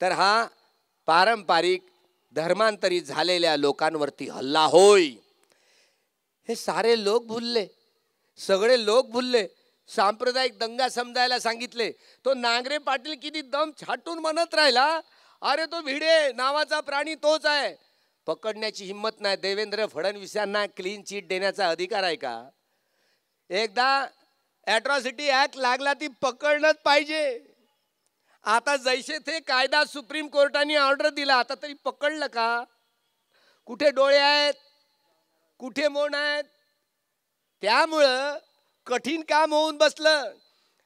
तर हा पारंपरिक धर्मांतरित झालेल्या लोकांवरती हल्ला होय. हे सारे लोक भुलले सगळे लोक भुलले सांप्रदायिक दंगा समजायला सांगितले. तो नांगरे पाटील किती दम छाटून म्हणत राहिला अरे तो भिडे नावाचा प्राणी तोच आहे. पकडण्याची हिंमत नाही. देवेंद्र फडणवीस यांना क्लीन चिट देण्याचा अधिकार आहे का? एकदा ॲट्रॉसिटी ॲक्ट लागला ती पकडणंच पाहिजे. आता जैसे ते कायदा सुप्रीम कोर्टाने ऑर्डर दिला आता तरी पकडलं का? कुठे डोळे आहेत? कुठे मोन आहेत? त्यामुळं कठीण काम होऊन बसलं.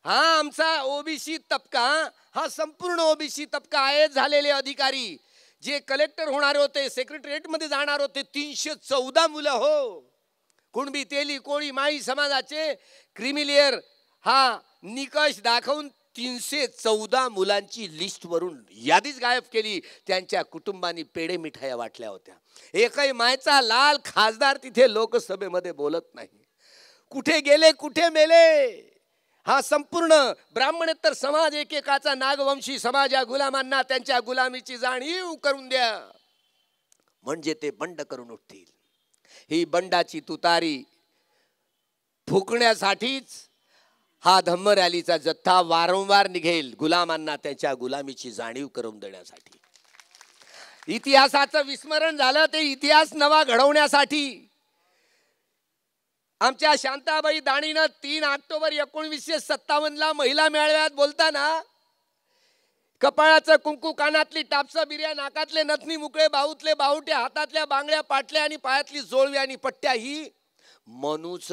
हा आमचा ओबीसी तबका हा संपूर्ण ओबीसी तबका आयत झालेले अधिकारी. जे कलेक्टर होणार होते सेक्रेटरीटमध्ये जाणार होते तीनशे चौदा मुलं हो. कुणबी तेली कोळी माळी समाजाचे क्रिमिलियर हा निकष दाखवून तीनशे चौदा मुलांची लिस्टवरून यादीच गायब केली. त्यांच्या कुटुंबांनी पेढे मिठाया वाटल्या होत्या. एकही मायचा लाल खासदार तिथे लोकसभेमध्ये बोलत नाही. कुठे गेले कुठे मेले? हा संपूर्ण ब्राह्मणेतर समाज एकेकाचा नागवंशी समाज या गुलामांना त्यांच्या गुलामीची जाणीव करून द्या. म्हणजे ते बंड करून उठतील. ही बंडाची तुतारी फुकण्यासाठीच हा धम्म रॅलीचा जथ्था वारंवार निघेल गुलामांना त्यांच्या गुलामीची जाणीव करून देण्यासाठी. इतिहासाचं विस्मरण झालं ते इतिहास नवा घडवण्यासाठी आमच्या शांताबाई दाणीनं तीन ऑक्टोबर एकोणवीसशे सत्तावन्नला महिला मेळाव्यात बोलताना कपाळाचं कुंकू कानातली टापसा बिर्या नाकातले नथनी मुकळे बाहूतले बाहुट्या हातातल्या बांगड्या पाटल्या आणि पायातली जोळवी आणि पट्ट्या ही मनूच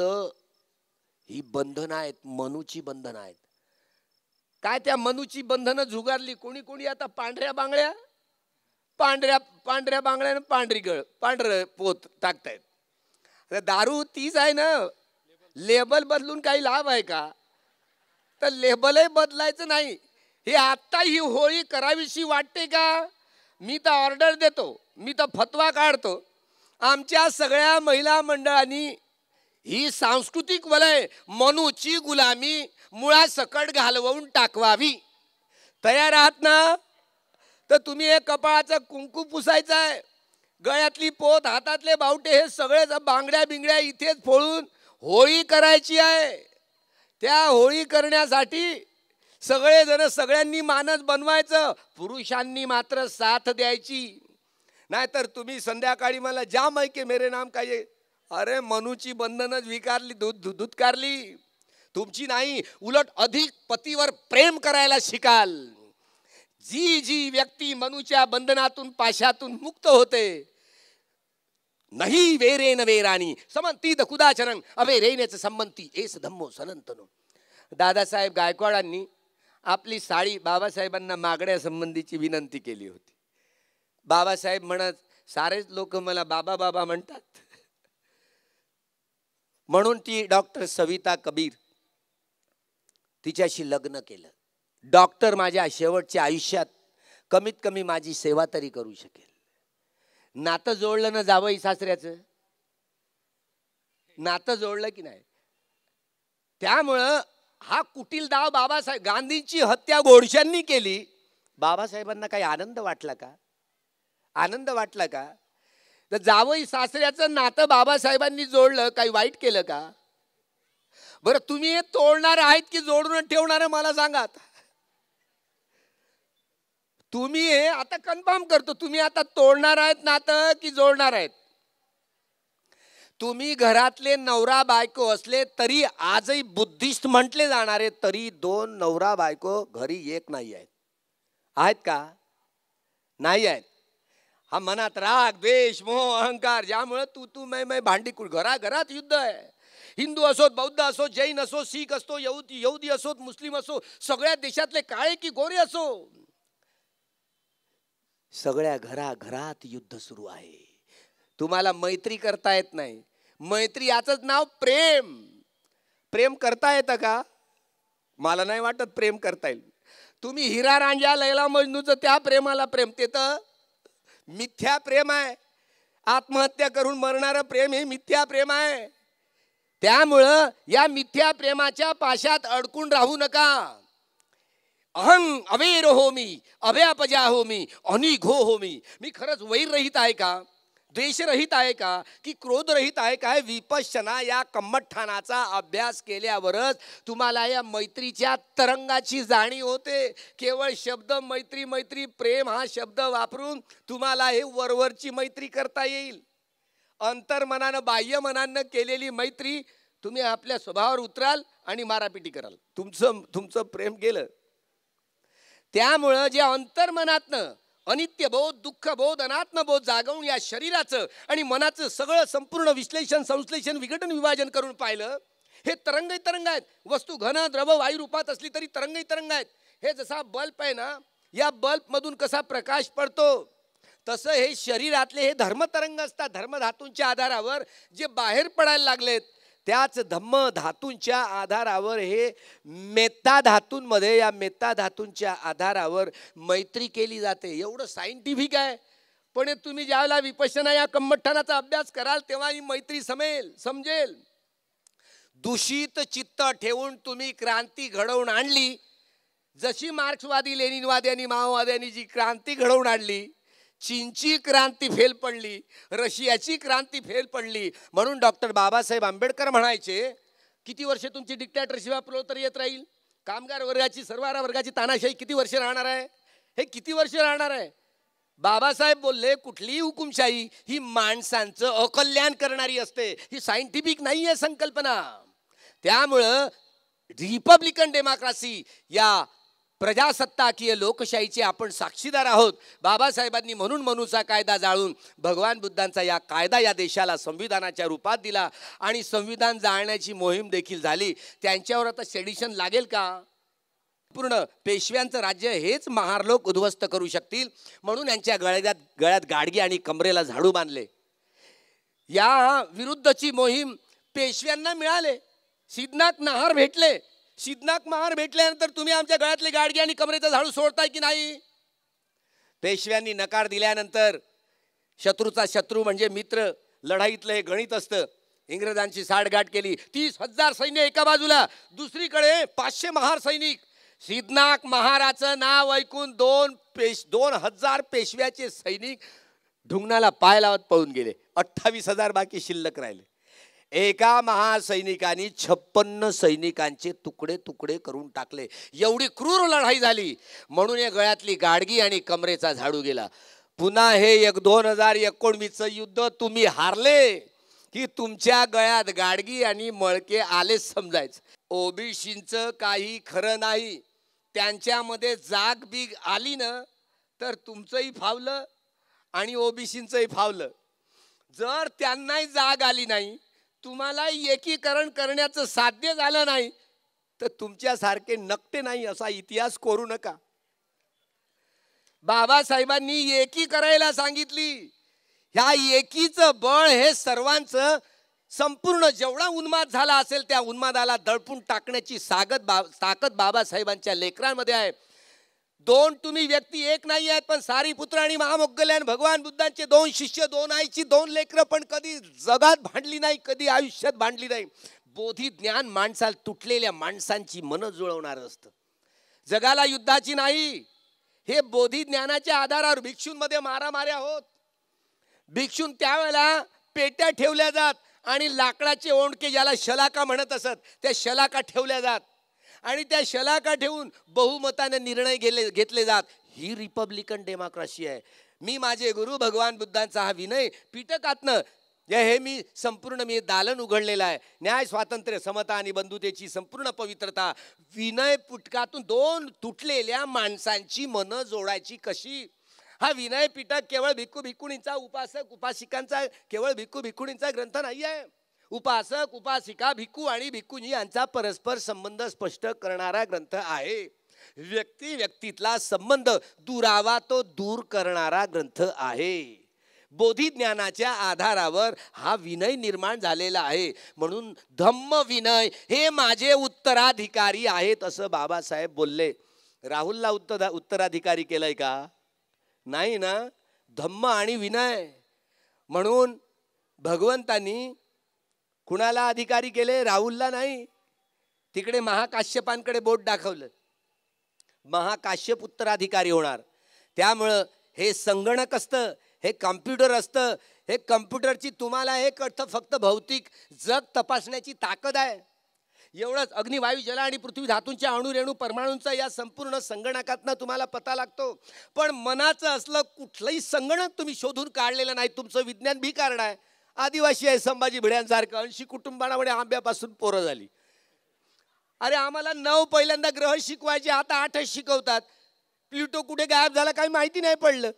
ही बंधन आहेत मनूची बंधन आहेत. काय त्या मनूची बंधनं झुगारली? कोणी कोणी आता पांढऱ्या बांगड्या? पांढऱ्या पांढऱ्या बांगड्या पांढरी गळ पांढरं पोत टाकतायत. दारू तीच आहे ना. लेबल बदलून काही लाभ आहे का? तर लेबलही बदलायचं नाही. हे आत्ता ही होळी करावीशी वाटते का? मी तर ऑर्डर देतो. मी तर फतवा काढतो. आमच्या सगळ्या महिला मंडळांनी ही सांस्कृतिक वलय मनूची गुलामी मुळासकट घालवून टाकवावी. तयार आहात ना? तर तुम्ही हे कपाळाचं कुंकू पुसायचं आहे. गळ्यातली पोत हातातले बावटे हे सगळे बांगड्या बिंगड्या इथेच फोळून होळी करायची आहे. त्या होळी करण्यासाठी सगळेजण सगळ्यांनी मानस बनवायचं. पुरुषांनी मात्र साथ द्यायची. नाहीतर तुम्ही संध्याकाळी मला जाम ऐके मेरे नाम काय अरे मनूची बंधनच विकारली दूध दुधकारली तुमची नाही उलट अधिक पतीवर प्रेम करायला शिकाल. जी जी व्यक्ती मनूच्या बंधनातून पाशातून मुक्त होते नाही वेरेन वेराणी समंती दकुदाचरण अवे रेण्याचं संबंती एस धम्मो सनंतनो दादासाहेब गायकवाडांनी आपली साडी बाबासाहेबांना मागण्यासंबंधीची विनंती केली होती बाबासाहेब म्हणत सारेच लोक मला बाबा बाबा म्हणतात म्हणून ती डॉक्टर सविता कबीर तिच्याशी लग्न केलं डॉक्टर माझ्या शेवटच्या आयुष्यात कमीत कमी माझी सेवा तरी करू शकेल नातं जोडलं ना जावई सासऱ्याचं? नातं जोडलं की नाही? त्यामुळं हा कुटील दाव बाबासाहेब गांधींची हत्या गोडशांनी केली. बाबासाहेबांना काही आनंद वाटला का? आनंद वाटला का? तर जावई सासऱ्याचं नातं बाबासाहेबांनी जोडलं काही वाईट केलं का? बरं तुम्ही हे तोडणार आहेत की जोडून ठेवणार मला सांगा तुम्ही हे आता कन्फर्म करतो तुम्ही आता तोडणार आहेत नातं की जोडणार आहेत? तुम्ही घरातले नवरा बायको असले तरी आजही बुद्धिस्ट म्हटले जाणारे तरी दोन नवरा बायको घरी एक नाही आहेत. आहेत का? नाही आहेत. हा मनात राग द्वेष मोह अहंकार ज्यामुळे तू तू मै मै भांडी घरा घरात युद्ध आहे. हिंदू असोत बौद्ध असो जैन असो शीख असतो यहुदी यहुदी असोत मुस्लिम असो सगळ्या देशातले काळे की गोरे असो. सगळ्या घराघरात युद्ध सुरू आहे. तुम्हाला मैत्री करता येत नाही. मैत्री याचंच नाव प्रेम. प्रेम करता येतं का? मला नाही वाटत प्रेम करता येईल. तुम्ही हिरा रांजा लैला मजनूचं त्या प्रेमाला प्रेम ते तर मिथ्या प्रेम आहे. आत्महत्या करून मरणारं प्रेम हे मिथ्या प्रेम आहे. त्यामुळं या मिथ्या प्रेमाच्या पाशात अडकून राहू नका. अहंग अवेर हो मी अभयापजा हो मी अनिघो हो मी मी खरंच वैररहित आहे का? द्वेषरहित आहे का? की क्रोधरहित आहे काय विपश्यना या कम्मठाणाचा अभ्यास केल्यावरच तुम्हाला या मैत्रीच्या तरंगाची जाणीव होते. केवळ शब्द मैत्री मैत्री प्रेम हा शब्द वापरून तुम्हाला हे वरवरची मैत्री करता येईल. अंतर्मनानं बाह्य मनानं केलेली मैत्री तुम्ही आपल्या स्वभावावर उतराल आणि मारापिटी कराल. तुमचं तुमचं प्रेम गेलं. त्यामुळं जे अंतर्मनातनं अनित्य बोध दुःख बोध अनात्म बोध जागवून या शरीराचं आणि मनाचं सगळं संपूर्ण विश्लेषण संश्लेषण विघटन विभाजन करून पाहिलं हे तरंगही तरंग आहेत. वस्तू घन द्रव वायू रूपात असली तरी तरंगही तरंग आहेत. हे जसा बल्ब आहे ना या बल्बमधून कसा प्रकाश पडतो तसं हे शरीरातले हे धर्मतरंग असतात. धर्मधातूंच्या आधारावर जे बाहेर पडायला लागलेत त्याच धम्म धातूंच्या आधारावर हे मेत्ता धातूंमध्ये या मेत्ता धातूंच्या आधारावर मैत्री केली जाते. एवढं सायंटिफिक आहे. पण तुम्ही ज्यावेळेला विपशना या कम्मठ्ठानाचा अभ्यास कराल तेव्हा ही मैत्री समेल समजेल. दूषित चित्त ठेवून तुम्ही क्रांती घडवून आणली. जशी मार्क्सवादी लेनिनवादी आणि माओवाद्यांनी जी क्रांती घडवून आणली चीनची क्रांती फेल पडली रशियाची क्रांती फेल पडली. म्हणून डॉक्टर बाबासाहेब आंबेडकर म्हणायचे किती वर्ष तुमची डिक्टॅटरशिप आपलं तर येत राहील? कामगार वर्गाची सर्वारा वर्गाची तानाशाही किती वर्ष राहणार आहे? हे किती वर्ष राहणार आहे? बाबासाहेब बोलले कुठलीही हुकुमशाही ही माणसांचं अकल्याण करणारी असते. ही सायंटिफिक नाही आहे संकल्पना. त्यामुळं रिपब्लिकन डेमोक्रासी या प्रजासत्ताकीय लोकशाहीचे आपण साक्षीदार आहोत. बाबासाहेबांनी म्हणून मनूचा कायदा जाळून भगवान बुद्धांचा या कायदा या देशाला संविधानाच्या रूपात दिला आणि संविधान जाळण्याची मोहीम देखील झाली. त्यांच्यावर आता सेडिशन लागेल का? पूर्ण पेशव्यांचं राज्य हेच महारलोक उद्ध्वस्त करू शकतील म्हणून यांच्या गळ्यात गळ्यात गाडगी आणि कमरेला झाडू बांधले. या विरुद्धची मोहीम पेशव्यांना मिळाले. सिद्धनाथ नहार भेटले. सिद्धनाथ महार भेटल्यानंतर तुम्ही आमच्या गळ्यातले गाडगे आणि कमरेचं झाडू सोडताय की नाही? पेशव्यांनी नकार दिल्यानंतर शत्रूचा शत्रू म्हणजे मित्र लढाईतलं हे गणित असतं. इंग्रजांची साठगाठ केली. तीस हजार सैन्य एका बाजूला. दुसरीकडे पाचशे महार सैनिक. सिद्धनाथ महाराचं नाव ऐकून दोन पेश दोन हजार पेशव्याचे सैनिक ढुंगणाला पाय लावत पळून गेले. अठ्ठावीस हजार बाकी शिल्लक राहिले. एका महासैनिकाने छप्पन्न सैनिकांचे तुकडे तुकडे करून टाकले. एवढी क्रूर लढाई झाली. म्हणून या गळ्यातली गाडगी आणि कमरेचा झाडू गेला. पुन्हा हे एक दोन हजार एकोणवीसचं युद्ध तुम्ही हारले की तुमच्या गळ्यात गाडगी आणि मळके आलेच समजायचं. ओबीसींचं काही खरं नाही. त्यांच्यामध्ये जाग बीग आली ना तर तुमचंही फावलं आणि ओबीसींचंही फावलं. जर त्यांनाही जाग आली नाही तुम्हाला एकीकरण करण्याचं साध्य झालं नाही तर तुमच्यासारखे नकटे नाही असा इतिहास कोरू नका. बाबासाहेबांनी एकी करायला सांगितली ह्या एकीचं बळ हे सर्वांचं संपूर्ण जेवढा उन्माद झाला असेल त्या उन्मादाला दळपून टाकण्याची सागत बा ताकद बाबासाहेबांच्या लेकरांमध्ये आहे. दोन तुम्ही व्यक्ती एक नाही आहेत पण सारी पुत्र आणि महामोगल्यान भगवान बुद्धांचे दोन शिष्य दोन आईची दोन लेकरं पण कधी जगात भांडली नाही कधी आयुष्यात भांडली नाही. बोधी ज्ञान माणसाला तुटलेल्या माणसांची मन जुळवणार असतं. जगाला युद्धाची नाही. हे बोधी ज्ञानाच्या आधारावर भिक्षूंमध्ये मारामाऱ्या होत. भिक्षून त्यावेळेला पेट्या ठेवल्या जात आणि लाकडाचे ओंडके ज्याला शलाका म्हणत असत त्या शलाका ठेवल्या जात. आणि त्या शलाका ठेवून बहुमताने निर्णय गेले घेतले जात. ही रिपब्लिकन डेमोक्रेसी आहे. मी माझे गुरु भगवान बुद्धांचा हा विनय पिटकातनं हे मी संपूर्ण मी दालन उघडलेलं आहे. न्याय स्वातंत्र्य समता आणि बंधुतेची संपूर्ण पवित्रता विनय पुटकातून दोन तुटलेल्या माणसांची मनं जोडायची कशी? हा विनय पिटक केवळ भिक्खू भिक्खुणींचा उपासक उपासिकांचा केवळ भिक्खू भिक्खुणींचा ग्रंथ नाही आहे उपासक उपासिका भिक्खू आणि भिक्खुनी यांचा परस्पर संबंध स्पष्ट करणारा ग्रंथ आहे. व्यक्ती व्यक्तीतला संबंध दुरावा तो दूर करणारा ग्रंथ आहे. बोधी ज्ञानाच्या आधारावर हा विनय निर्माण झालेला आहे. म्हणून धम्म विनय हे माझे उत्तराधिकारी आहेत असं बाबासाहेब बोलले. राहुलला उत्तर उत्तराधिकारी केलंय का? नाही ना. धम्म आणि विनय. म्हणून भगवंतांनी कुणाला अधिकारी केले? राहुलला नाही. तिकडे महाकाश्यपांकडे बोट दाखवलं. महाकाश्यप उत्तराधिकारी होणार. त्यामुळं हे संगणक असतं हे कम्प्युटर असतं हे कम्प्युटरची तुम्हाला हे कळतं फक्त भौतिक जग तपासण्याची ताकद आहे. एवढंच अग्निवायू जल आणि पृथ्वी धातूंच्या अणुरेणू परमाणूंचा या संपूर्ण संगणकातनं तुम्हाला पता लागतो. पण मनाचं असलं कुठलंही संगणक तुम्ही शोधून काढलेलं नाही. तुमचं विज्ञान भी कारण आहे. आदिवासी आहे संभाजी भिड्यांसारखं. ऐंशी कुटुंबांमध्ये आंब्यापासून पोरं झाली. अरे आम्हाला नऊ पहिल्यांदा ग्रह शिकवायचे आता आठच शिकवतात. प्लुटो कुठे गायब झाला काही माहिती नाही पडलं.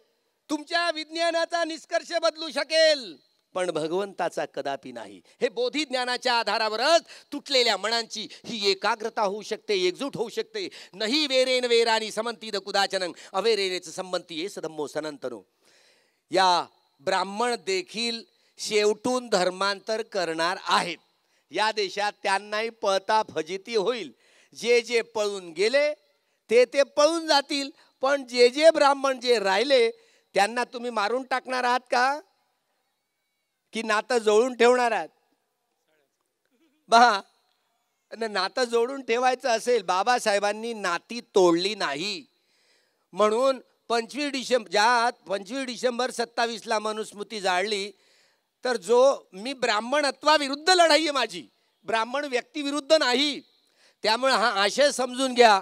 तुमच्या विज्ञानाचा निष्कर्ष बदलू शकेल. पण भगवंताचा कदापि नाही. हे बोधी ज्ञानाच्या आधारावरच तुटलेल्या मनांची ही एकाग्रता होऊ शकते एकजूट होऊ शकते. नाही वेरेन वेरानी समंती द कुदाचन अवेरेनेच संबंती ये सदम्मो सनंतनो या ब्राह्मण देखील शेवटून धर्मांतर करणार आहेत. या देशात त्यांनाही पळता फजिती होईल. जे जे पळून गेले ते ते पळून जातील. पण जे जे ब्राह्मण जे राहिले त्यांना तुम्ही मारून टाकणार आहात का? की नातं जोडून ठेवणार आहात? बहा नातं जोडून ठेवायचं असेल बाबासाहेबांनी नाती तोडली नाही. म्हणून पंचवीस डिसेंबर ज्या पंचवीस डिसेंबर सत्तावीसला मनुस्मृती जाळली तर जो मी ब्राह्मणत्वाविरुद्ध लढाई आहे माझी. ब्राह्मण व्यक्तीविरुद्ध नाही. त्यामुळे हा आशय समजून घ्या.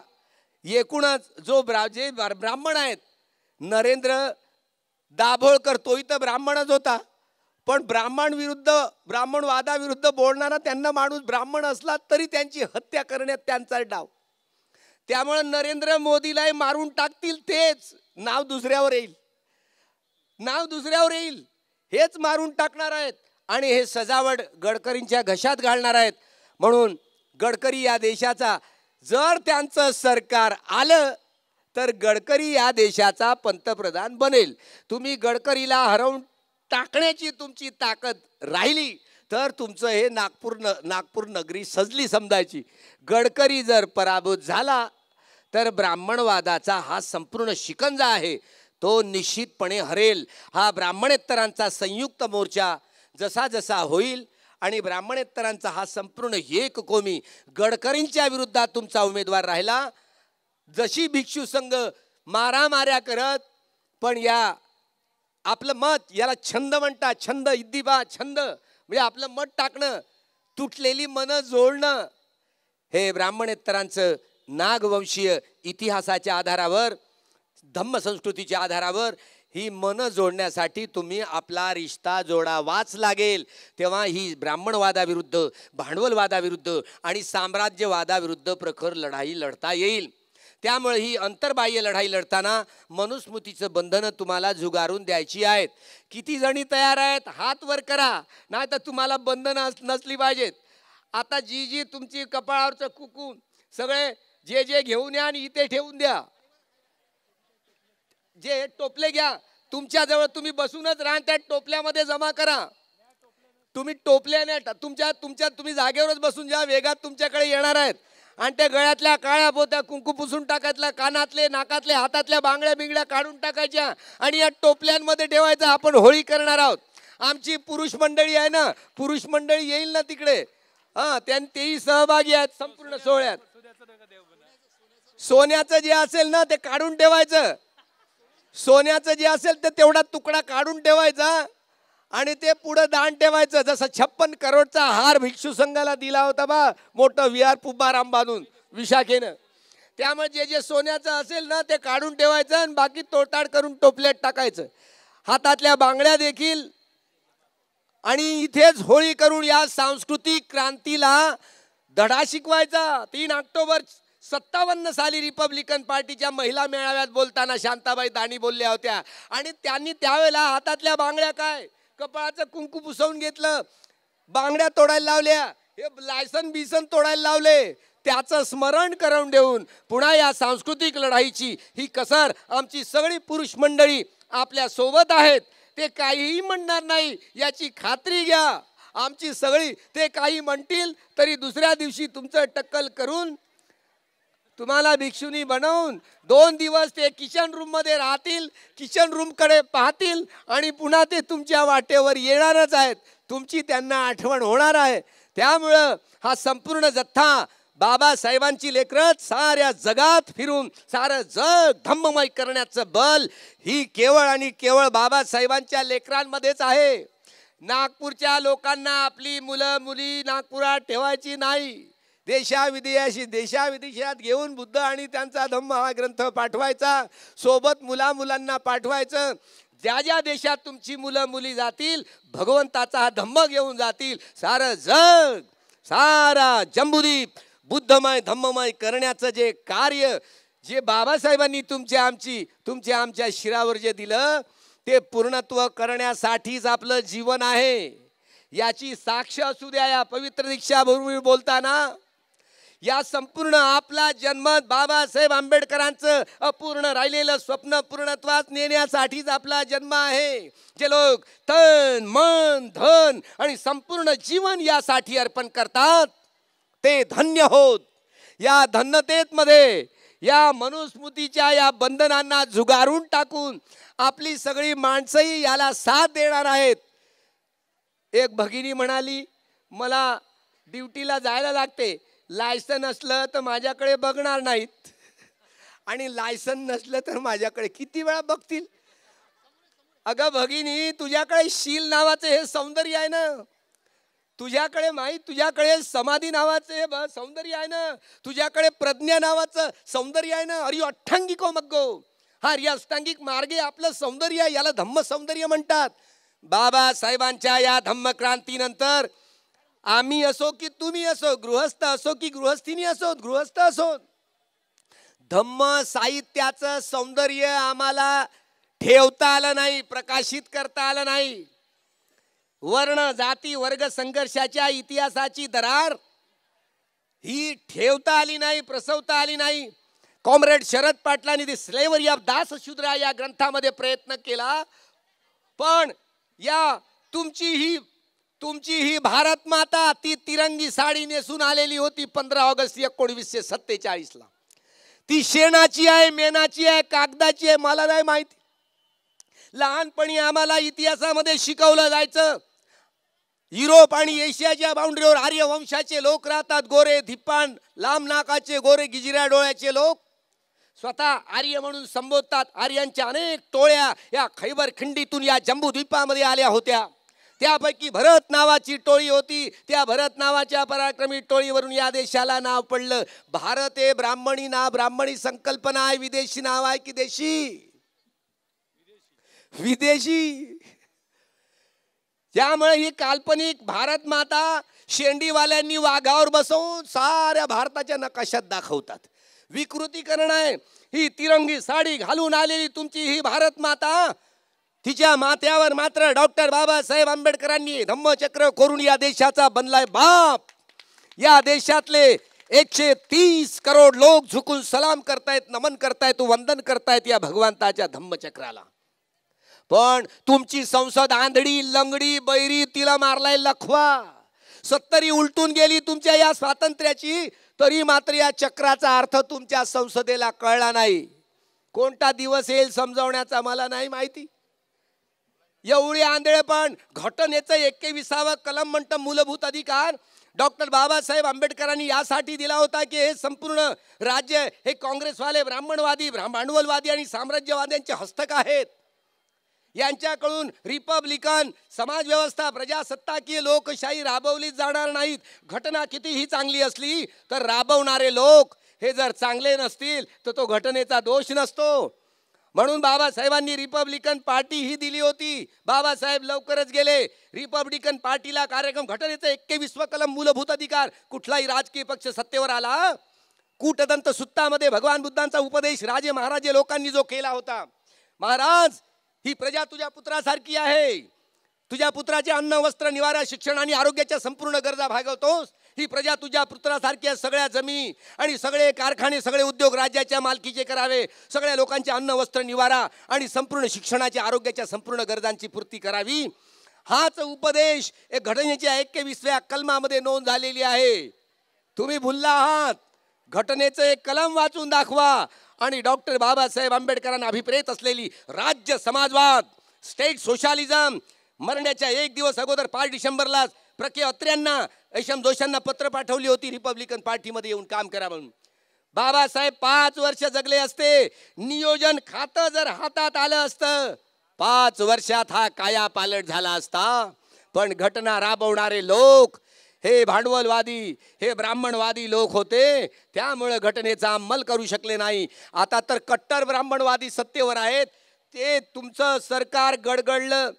एकूणच जो ब्रा जे ब्राह्मण आहेत नरेंद्र दाभोळकर तोही तर ब्राह्मणच होता. पण ब्राह्मण विरुद्ध ब्राह्मणवादाविरुद्ध बोलणारा त्यांना माणूस ब्राह्मण असला तरी त्यांची हत्या करण्यात त्यांचा डाव. त्यामुळे नरेंद्र मोदीलाही मारून टाकतील तेच. नाव दुसऱ्यावर येईल. नाव दुसऱ्यावर येईल. हेच मारून टाकणार आहेत आणि हे सजावट गडकरींच्या घशात घालणार आहेत. म्हणून गडकरी या देशाचा जर त्यांचं सरकार आलं तर गडकरी या देशाचा पंतप्रधान बनेल. तुम्ही गडकरीला हरवून टाकण्याची तुमची ताकद राहिली तर तुमचं हे नागपूर न नागपूर नगरी सजली समजायची. गडकरी जर पराभूत झाला तर ब्राह्मणवादाचा हा संपूर्ण शिकंजा आहे. तो निश्चितपणे हरेल. हा ब्राह्मणेत्तरांचा संयुक्त मोर्चा जसा जसा होईल आणि ब्राह्मणेत्तरांचा हा संपूर्ण एक कोमी गडकरींच्या विरुद्धात तुमचा उमेदवार राहिला. जशी भिक्षू संघ मारामाऱ्या करत पण या आपलं मत याला छंद म्हणतात छंद इद्दिबा छंद म्हणजे आपलं मत टाकणं तुटलेली मन जोडणं हे ब्राह्मणेत्तरांचं नागवंशीय इतिहासाच्या आधारावर धम्म संस्कृतीच्या आधारावर ही मन जोडण्यासाठी तुम्ही आपला रिश्ता जोडावाच लागेल. तेव्हा ही ब्राह्मणवादाविरुद्ध भांडवलवादाविरुद्ध आणि साम्राज्यवादाविरुद्ध प्रखर लढाई लढता येईल. त्यामुळे ही अंतर्बाह्य लढाई लढताना मनुस्मृतीचं बंधनं तुम्हाला झुगारून द्यायची आहेत. किती जणी तयार आहेत? हात वर करा. नाही तर तुम्हाला बंधनं नसली पाहिजेत. आता जी जी तुमची कपाळावरचं कुकू सगळे जे जे घेऊन या आणि इथे ठेवून द्या. जे टोपले घ्या तुमच्याजवळ तुम्ही बसूनच राहा त्या टोपल्यामध्ये जमा करा. तुम्ही टोपल्याने तुमच्या तुमच्या तुम्ही जागेवरच बसून ज्या वेगात तुमच्याकडे येणार आहेत. आणि त्या गळ्यातल्या काळ्या पोत्या कुंकू पुसून टाकायतल्या कानातले नाकातले हातातल्या बांगड्या बिंगड्या काढून टाकायच्या आणि या टोपल्यांमध्ये ठेवायचं. आपण होळी करणार आहोत. आमची पुरुष मंडळी आहे ना पुरुष मंडळी येईल ना तिकडे? हा त्यां तेही सहभागी आहेत संपूर्ण सोहळ्यात. सोन्याचं जे असेल ना ते काढून ठेवायचं. सोन्याचं जे असेल ते तेवढा तुकडा काढून ठेवायचा आणि ते पुढं दान ठेवायचं. जसं छप्पन करोडचा हार भिक्षू संघाला दिला होता बा मोठं विहार पुब्बाराम बांधून विशाखेनं. त्यामुळे जे जे सोन्याचं असेल ना ते काढून ठेवायचं आणि बाकी तोटाड करून टोपल्यात टाकायचं. हातातल्या बांगड्या देखील. आणि इथेच होळी करून या सांस्कृतिक क्रांतीला धडा शिकवायचा. तीन ऑक्टोबर सत्तावन्न साली रिपब्लिकन पार्टीच्या महिला मेळाव्यात बोलताना शांताबाई दाणी बोलल्या होत्या. आणि त्यांनी त्यावेळेला हातातल्या बांगड्या काय? कपाळाचं कुंकू पुसवून घेतलं. बांगड्या तोडायला लावल्या. हे लायसन बिसन तोडायला लावले. त्याचं स्मरण करून देऊन पुन्हा या सांस्कृतिक लढाईची ही कसर आमची सगळी पुरुष मंडळी आपल्यासोबत आहेत. ते काहीही म्हणणार नाही याची खात्री घ्या. आमची सगळी ते काही म्हणतील तरी दुसऱ्या दिवशी तुमचं टक्कल करून तुम्हाला भिक्षुनी बनवून दोन दिवस ते किचन रूममध्ये राहतील किचन रूमकडे पाहतील आणि पुन्हा ते तुमच्या वाटेवर येणारच आहेत. तुमची त्यांना आठवण होणार आहे. त्यामुळं हा संपूर्ण जथ्था बाबासाहेबांची लेकरत साऱ्या जगात फिरून सारं जग धम्ममय करण्याचं बल ही केवळ आणि केवळ बाबासाहेबांच्या लेकरांमध्येच आहे. नागपूरच्या लोकांना आपली मुलं मुली नागपुरात ठेवायची नाही. देशाविदेशी देशाविदेशात घेऊन बुद्ध आणि त्यांचा धम्म हा ग्रंथ पाठवायचा. सोबत मुला मुलांना पाठवायचं. ज्या ज्या देशात तुमची मुलं मुली जातील भगवंताचा हा धम्म घेऊन जातील. सारं जग सारा जम्बुदीप बुद्धमय धम्ममय करण्याचं जे कार्य जे बाबासाहेबांनी तुमच्या आमची तुमच्या आमच्या शिरावर जे दिलं ते पूर्णत्व करण्यासाठीच आपलं जीवन आहे. याची साक्ष असू द्या या पवित्र दीक्षा बोलताना. या संपूर्ण आपला जन्म बाबासाहेब आंबेडकरांचं अपूर्ण राहिलेलं स्वप्न पूर्णत्वात नेण्यासाठीच आपला जन्म आहे. जे लोक तन मन धन आणि संपूर्ण जीवन यासाठी अर्पण करतात ते धन्य होत. या धन्यतेत मध्ये या मनुस्मृतीच्या या बंधनांना झुगारून टाकून आपली सगळी माणसंही याला साथ देणार आहेत. एक भगिनी म्हणाली मला ड्युटीला जायला लागते. लायसन असलं तर माझ्याकडे बघणार नाहीत. आणि लायसन नसलं तर माझ्याकडे किती वेळा बघतील? अगं भगिनी तुझ्याकडे शील नावाचं हे सौंदर्य आहे ना? तुझ्याकडे माहीत तुझ्याकडे समाधी नावाचं हे सौंदर्य आहे ना? तुझ्याकडे प्रज्ञा नावाचं सौंदर्य आहे ना? अरे अठ्ठांगिको मग्गो हा रि अष्टांगिक मार्गे आपलं सौंदर्य याला धम्म सौंदर्य म्हणतात. बाबासाहेबांच्या या धम्म क्रांतीनंतर आम्ही असो की तुम्ही असो गृहस्थ असो की गृहस्थीनी असो गृहस्थ असो धम्म साहित्याचं सौंदर्य आम्हाला ठेवता आलं नाही प्रकाशित करता आलं नाही. वर्ण जाती वर्ग संघर्षाच्या इतिहासाची दरार ही ठेवता आली नाही प्रसवता आली नाही. कॉम्रेड शरद पाटलांनी ती स्लेवरी ऑफ दास शूद्रा या ग्रंथामध्ये प्रयत्न केला पण या तुमची ही तुमची ही भारत माता ती तिरंगी साडी नेसून आलेली होती पंधरा ऑगस्ट एकोणवीसशे सत्तेचाळीसला. ती शेणाची आहे मेनाची आहे कागदाची आहे मला नाही माहिती. लहानपणी आम्हाला इतिहासामध्ये शिकवलं जायचं. युरोप आणि एशियाच्या बाउंड्रीवर आर्यवंशाचे लोक राहतात गोरे धिप्पान लांब नाकाचे गोरे गिजिऱ्या डोळ्याचे लोक. स्वतः आर्य म्हणून संबोधतात आर्यांच्या अनेक टोळ्या या खैबर खिंडीतून या जम्बूद्वीपामध्ये आल्या होत्या. त्यापैकी भरत नावाची टोळी होती. त्या भरत नावाच्या पराक्रमी टोळीवरून या देशाला नाव पडलं. भारत हे ब्राह्मणी नाव ब्राह्मणी संकल्पना आहे. विदेशी नाव आहे की देशी? विदेशी. त्यामुळे ही काल्पनिक भारत माता शेंडीवाल्यांनी वाघावर बसवून साऱ्या भारताच्या नकाशात दाखवतात. विकृतीकरण आहे. ही तिरंगी साडी घालून आलेली तुमची ही भारत माता तिच्या माथ्यावर मात्र डॉक्टर बाबासाहेब आंबेडकरांनी धम्मचक्र करून या देशाचा बनलाय बाप. या देशातले एकशे तीस करोड लोक झुकून सलाम करतायत नमन करतायत वंदन करतायत या भगवंताच्या धम्मचक्राला. पण तुमची संसद आंधळी लंगडी बैरी तिला मारलाय लखवा. सत्तरी उलटून गेली तुमच्या या स्वातंत्र्याची तरी मात्र या चक्राचा अर्थ तुमच्या संसदेला कळला नाही. कोणता दिवस येईल समजवण्याचा मला नाही माहिती. एवढी आंधळेपण घटनेचं एकविसावं कलम म्हणतं मूलभूत अधिकार. डॉक्टर बाबासाहेब आंबेडकरांनी यासाठी दिला होता की हे संपूर्ण राज्य हे काँग्रेसवाले ब्राह्मणवादी भांडवलवादी आणि साम्राज्यवाद्यांचे हस्तक आहेत. यांच्याकडून रिपब्लिकन समाजव्यवस्था प्रजासत्ताकीय लोकशाही राबवली जाणार नाहीत. घटना कितीही चांगली असली तर राबवणारे लोक हे जर चांगले नसतील तर तो घटनेचा दोष नसतो. म्हणून बाबासाहेबांनी रिपब्लिकन पार्टी ही दिली होती. बाबासाहेब लवकरच गेले. रिपब्लिकन पार्टीला कार्यक्रम घटनेचा एक्केविस्व कलम मूलभूत अधिकार. कुठलाही राजकीय पक्ष सत्तेवर आला कूटदंत सुत्तामध्ये भगवान बुद्धांचा उपदेश राजे महाराजे लोकांनी जो केला होता. महाराज ही प्रजा तुझ्या पुत्रासारखी आहे. तुझ्या पुत्राचे अन्न वस्त्र निवारा शिक्षण आणि आरोग्याच्या संपूर्ण गरजा भागवतोस. ही प्रजा तुझ्या पुत्रासारख्या सगळ्या जमी आणि सगळे कारखाने सगळे उद्योग राज्याच्या मालकीचे करावे. सगळ्या लोकांचे अन्न वस्त्र निवारा आणि संपूर्ण शिक्षणाच्या आरोग्याच्या संपूर्ण गरजांची पूर्ती करावी. हाच उपदेश एक घटनेच्या एकवीसव्या कलमामध्ये नोंद झालेली आहे. तुम्ही भुलला आहात. घटनेचं एक कलम वाचून दाखवा. आणि डॉक्टर बाबासाहेब आंबेडकरांना अभिप्रेत असलेली राज्य समाजवाद स्टेट सोशालिझम मरण्याच्या एक दिवस अगोदर पाच डिसेंबरला प्रके अत्र्यांना ऐशम जोशांना पत्र पाठवली होती रिपब्लिकन पार्टीमध्ये येऊन काम करा म्हणून. बाबासाहेब पाच वर्ष जगले असते. नियोजन खातं जर हातात आलं असतं पाच वर्षात हा काया पालट झाला असता. पण घटना राबवणारे लोक हे भांडवलवादी हे ब्राह्मणवादी लोक होते. त्यामुळे घटनेचा अंमल करू शकले नाही. आता तर कट्टर ब्राह्मणवादी सत्तेवर आहेत. ते तुमचं सरकार गडगडलं.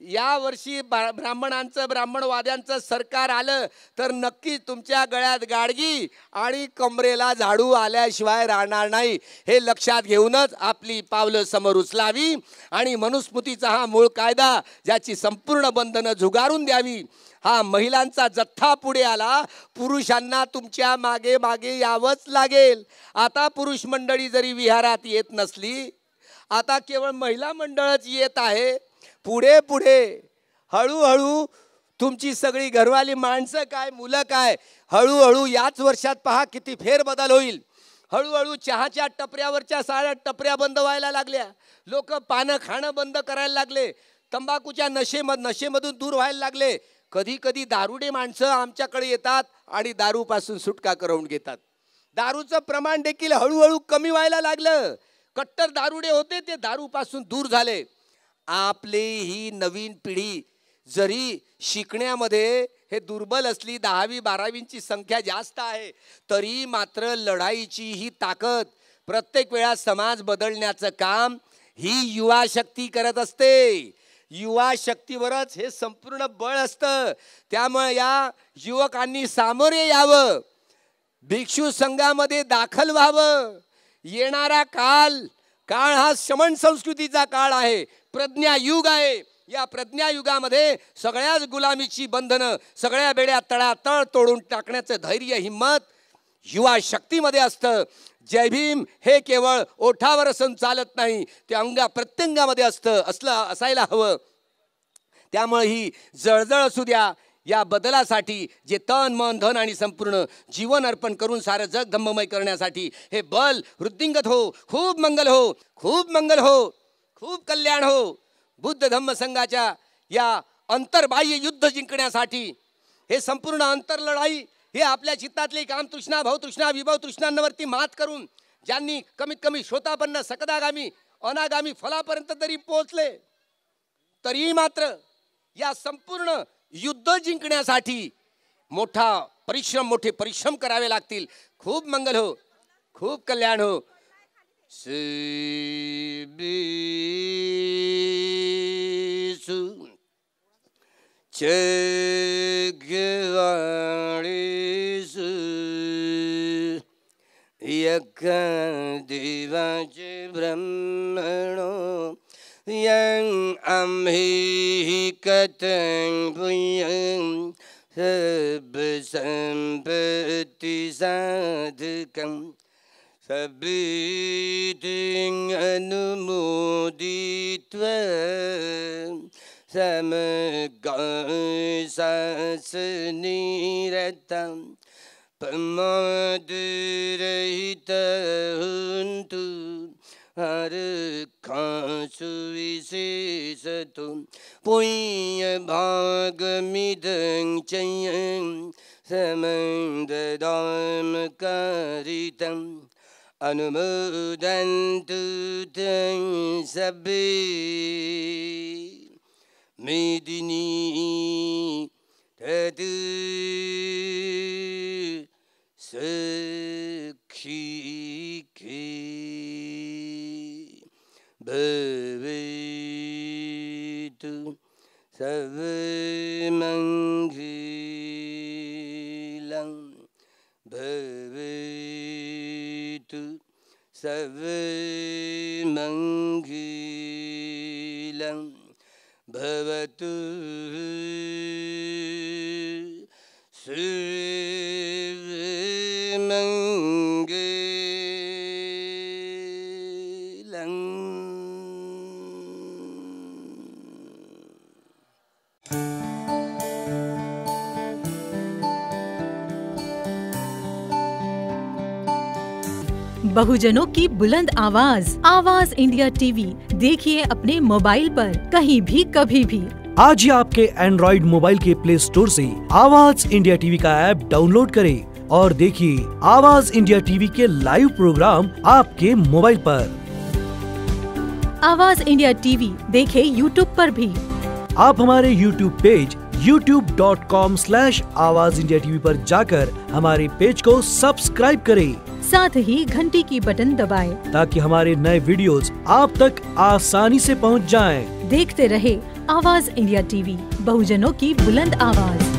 या वर्षी ब्राह्मणांचं ब्राह्मणवाद्यांचं सरकार आलं तर नक्की तुमच्या गळ्यात गाडगी आणि कमरेला झाडू आल्याशिवाय राहणार नाही. हे लक्षात घेऊनच आपली पावलं समोर उचलावी आणि मनुस्मृतीचा हा मूळ कायदा ज्याची संपूर्ण बंधनं झुगारून द्यावी हा महिलांचा जथ्था पुढे आला. पुरुषांना तुमच्या मागे मागे यावंच लागेल. आता पुरुष मंडळी जरी विहारात येत नसली आता केवळ महिला मंडळच येत आहे पुढे पुढे. हळूहळू तुमची सगळी घरवाली माणसं काय मुलं काय हळूहळू याच वर्षात पहा किती फेरबदल होईल. हळूहळू चहाच्या टपऱ्यावरच्या साऱ्या टपऱ्या बंद व्हायला लागल्या. लोक पानं खाणं बंद करायला लागले. तंबाखूच्या नशेमध नशेमधून दूर व्हायला लागले. कधी कधी दारुडे माणसं आमच्याकडे येतात आणि दारूपासून सुटका करून घेतात. दारूचं प्रमाण देखील हळूहळू कमी व्हायला लागलं. कट्टर दारुडे होते ते दारूपासून दूर झाले. आपली ही नवीन पिढी जरी शिकण्यामध्ये हे दुर्बल असली दहावी बारावींची संख्या जास्त आहे तरी मात्र लढाईची ही ताकद प्रत्येक वेळा समाज बदलण्याचं काम ही युवा शक्ती करत असते. युवा शक्तीवरच हे संपूर्ण बळ असतं. त्यामुळे या युवकांनी सामोरे यावं. भिक्षू संघामध्ये दाखल व्हावं. येणारा काल काळ हा शमन संस्कृतीचा काळ आहे. प्रज्ञायुग आहे. या प्रज्ञायुगामध्ये सगळ्याच गुलामीची बंधनं सगळ्या बेड्या तळातळ तोडून टाकण्याचं धैर्य हिंमत युवा शक्तीमध्ये असतं. जय भीम हे केवळ ओठावर असून चालत नाही ते अंगा प्रत्यंगामध्ये असतं असलं असायला हवं. त्यामुळे ही जळजळ असू द्या. या बदलासाठी जे तन मन धन आणि संपूर्ण जीवन अर्पण करून सारं जग धम्ममय करण्यासाठी हे बल वृद्धिंगत हो. खूप मंगल हो. खूप मंगल हो. खूप कल्याण हो. बुद्ध धम्म संघाच्या या अंतर्बाह्य युद्ध जिंकण्यासाठी हे संपूर्ण अंतरलढाई हे आपल्या चित्तातली काम तृष्णा भावतृष्णा विभव तृष्णांवरती मात करून ज्यांनी कमीत कमी श्रोतापन्न सकदागामी अनागामी फलापर्यंत तरी पोहोचले तरीही मात्र या संपूर्ण युद्ध जिंकण्यासाठी मोठा परिश्रम मोठे परिश्रम करावे लागतील. खूप मंगल हो. खूप कल्याण हो. यक देवाचे ब्रह्मणो यं आम्ही कथं भुयं सबसम्पत्ति साधकं सबीतिं अनुमोदित्वा समगासनिरतं प्रमाद रहित हुन्तु हर खासु विशेषतु पुण्य भागमिदं चयं समन्ददाम कारितम् अनुमोदन्तु तं सबे मेदिनी तत् सखी के सर्वमङ्गलं भवतु बहुजनों की बुलंद आवाज़ आवाज़ इंडिया टीवी देखिए अपने मोबाइल पर कहीं भी कभी भी। आज ही आपके एंड्रॉइड मोबाइल के प्ले स्टोर से आवाज़ इंडिया टीवी का ऐप डाउनलोड करें और देखिए आवाज़ इंडिया टीवी के लाइव प्रोग्राम आपके मोबाइल पर। आवाज़ इंडिया टीवी देखे यूट्यूब पर भी। आप हमारे YouTube page youtube.com slash Awaaz India TV पर जाकर हमारे पेज को सब्सक्राइब करें। साथ ही घंटी की बटन दबाएँ। ताकि हमारे नए वीडियोस आप तक आसानी से पहुँच जाएँ। देखते रहे आवाज़ इंडिया टीवी बहुजनों की बुलंद आवाज़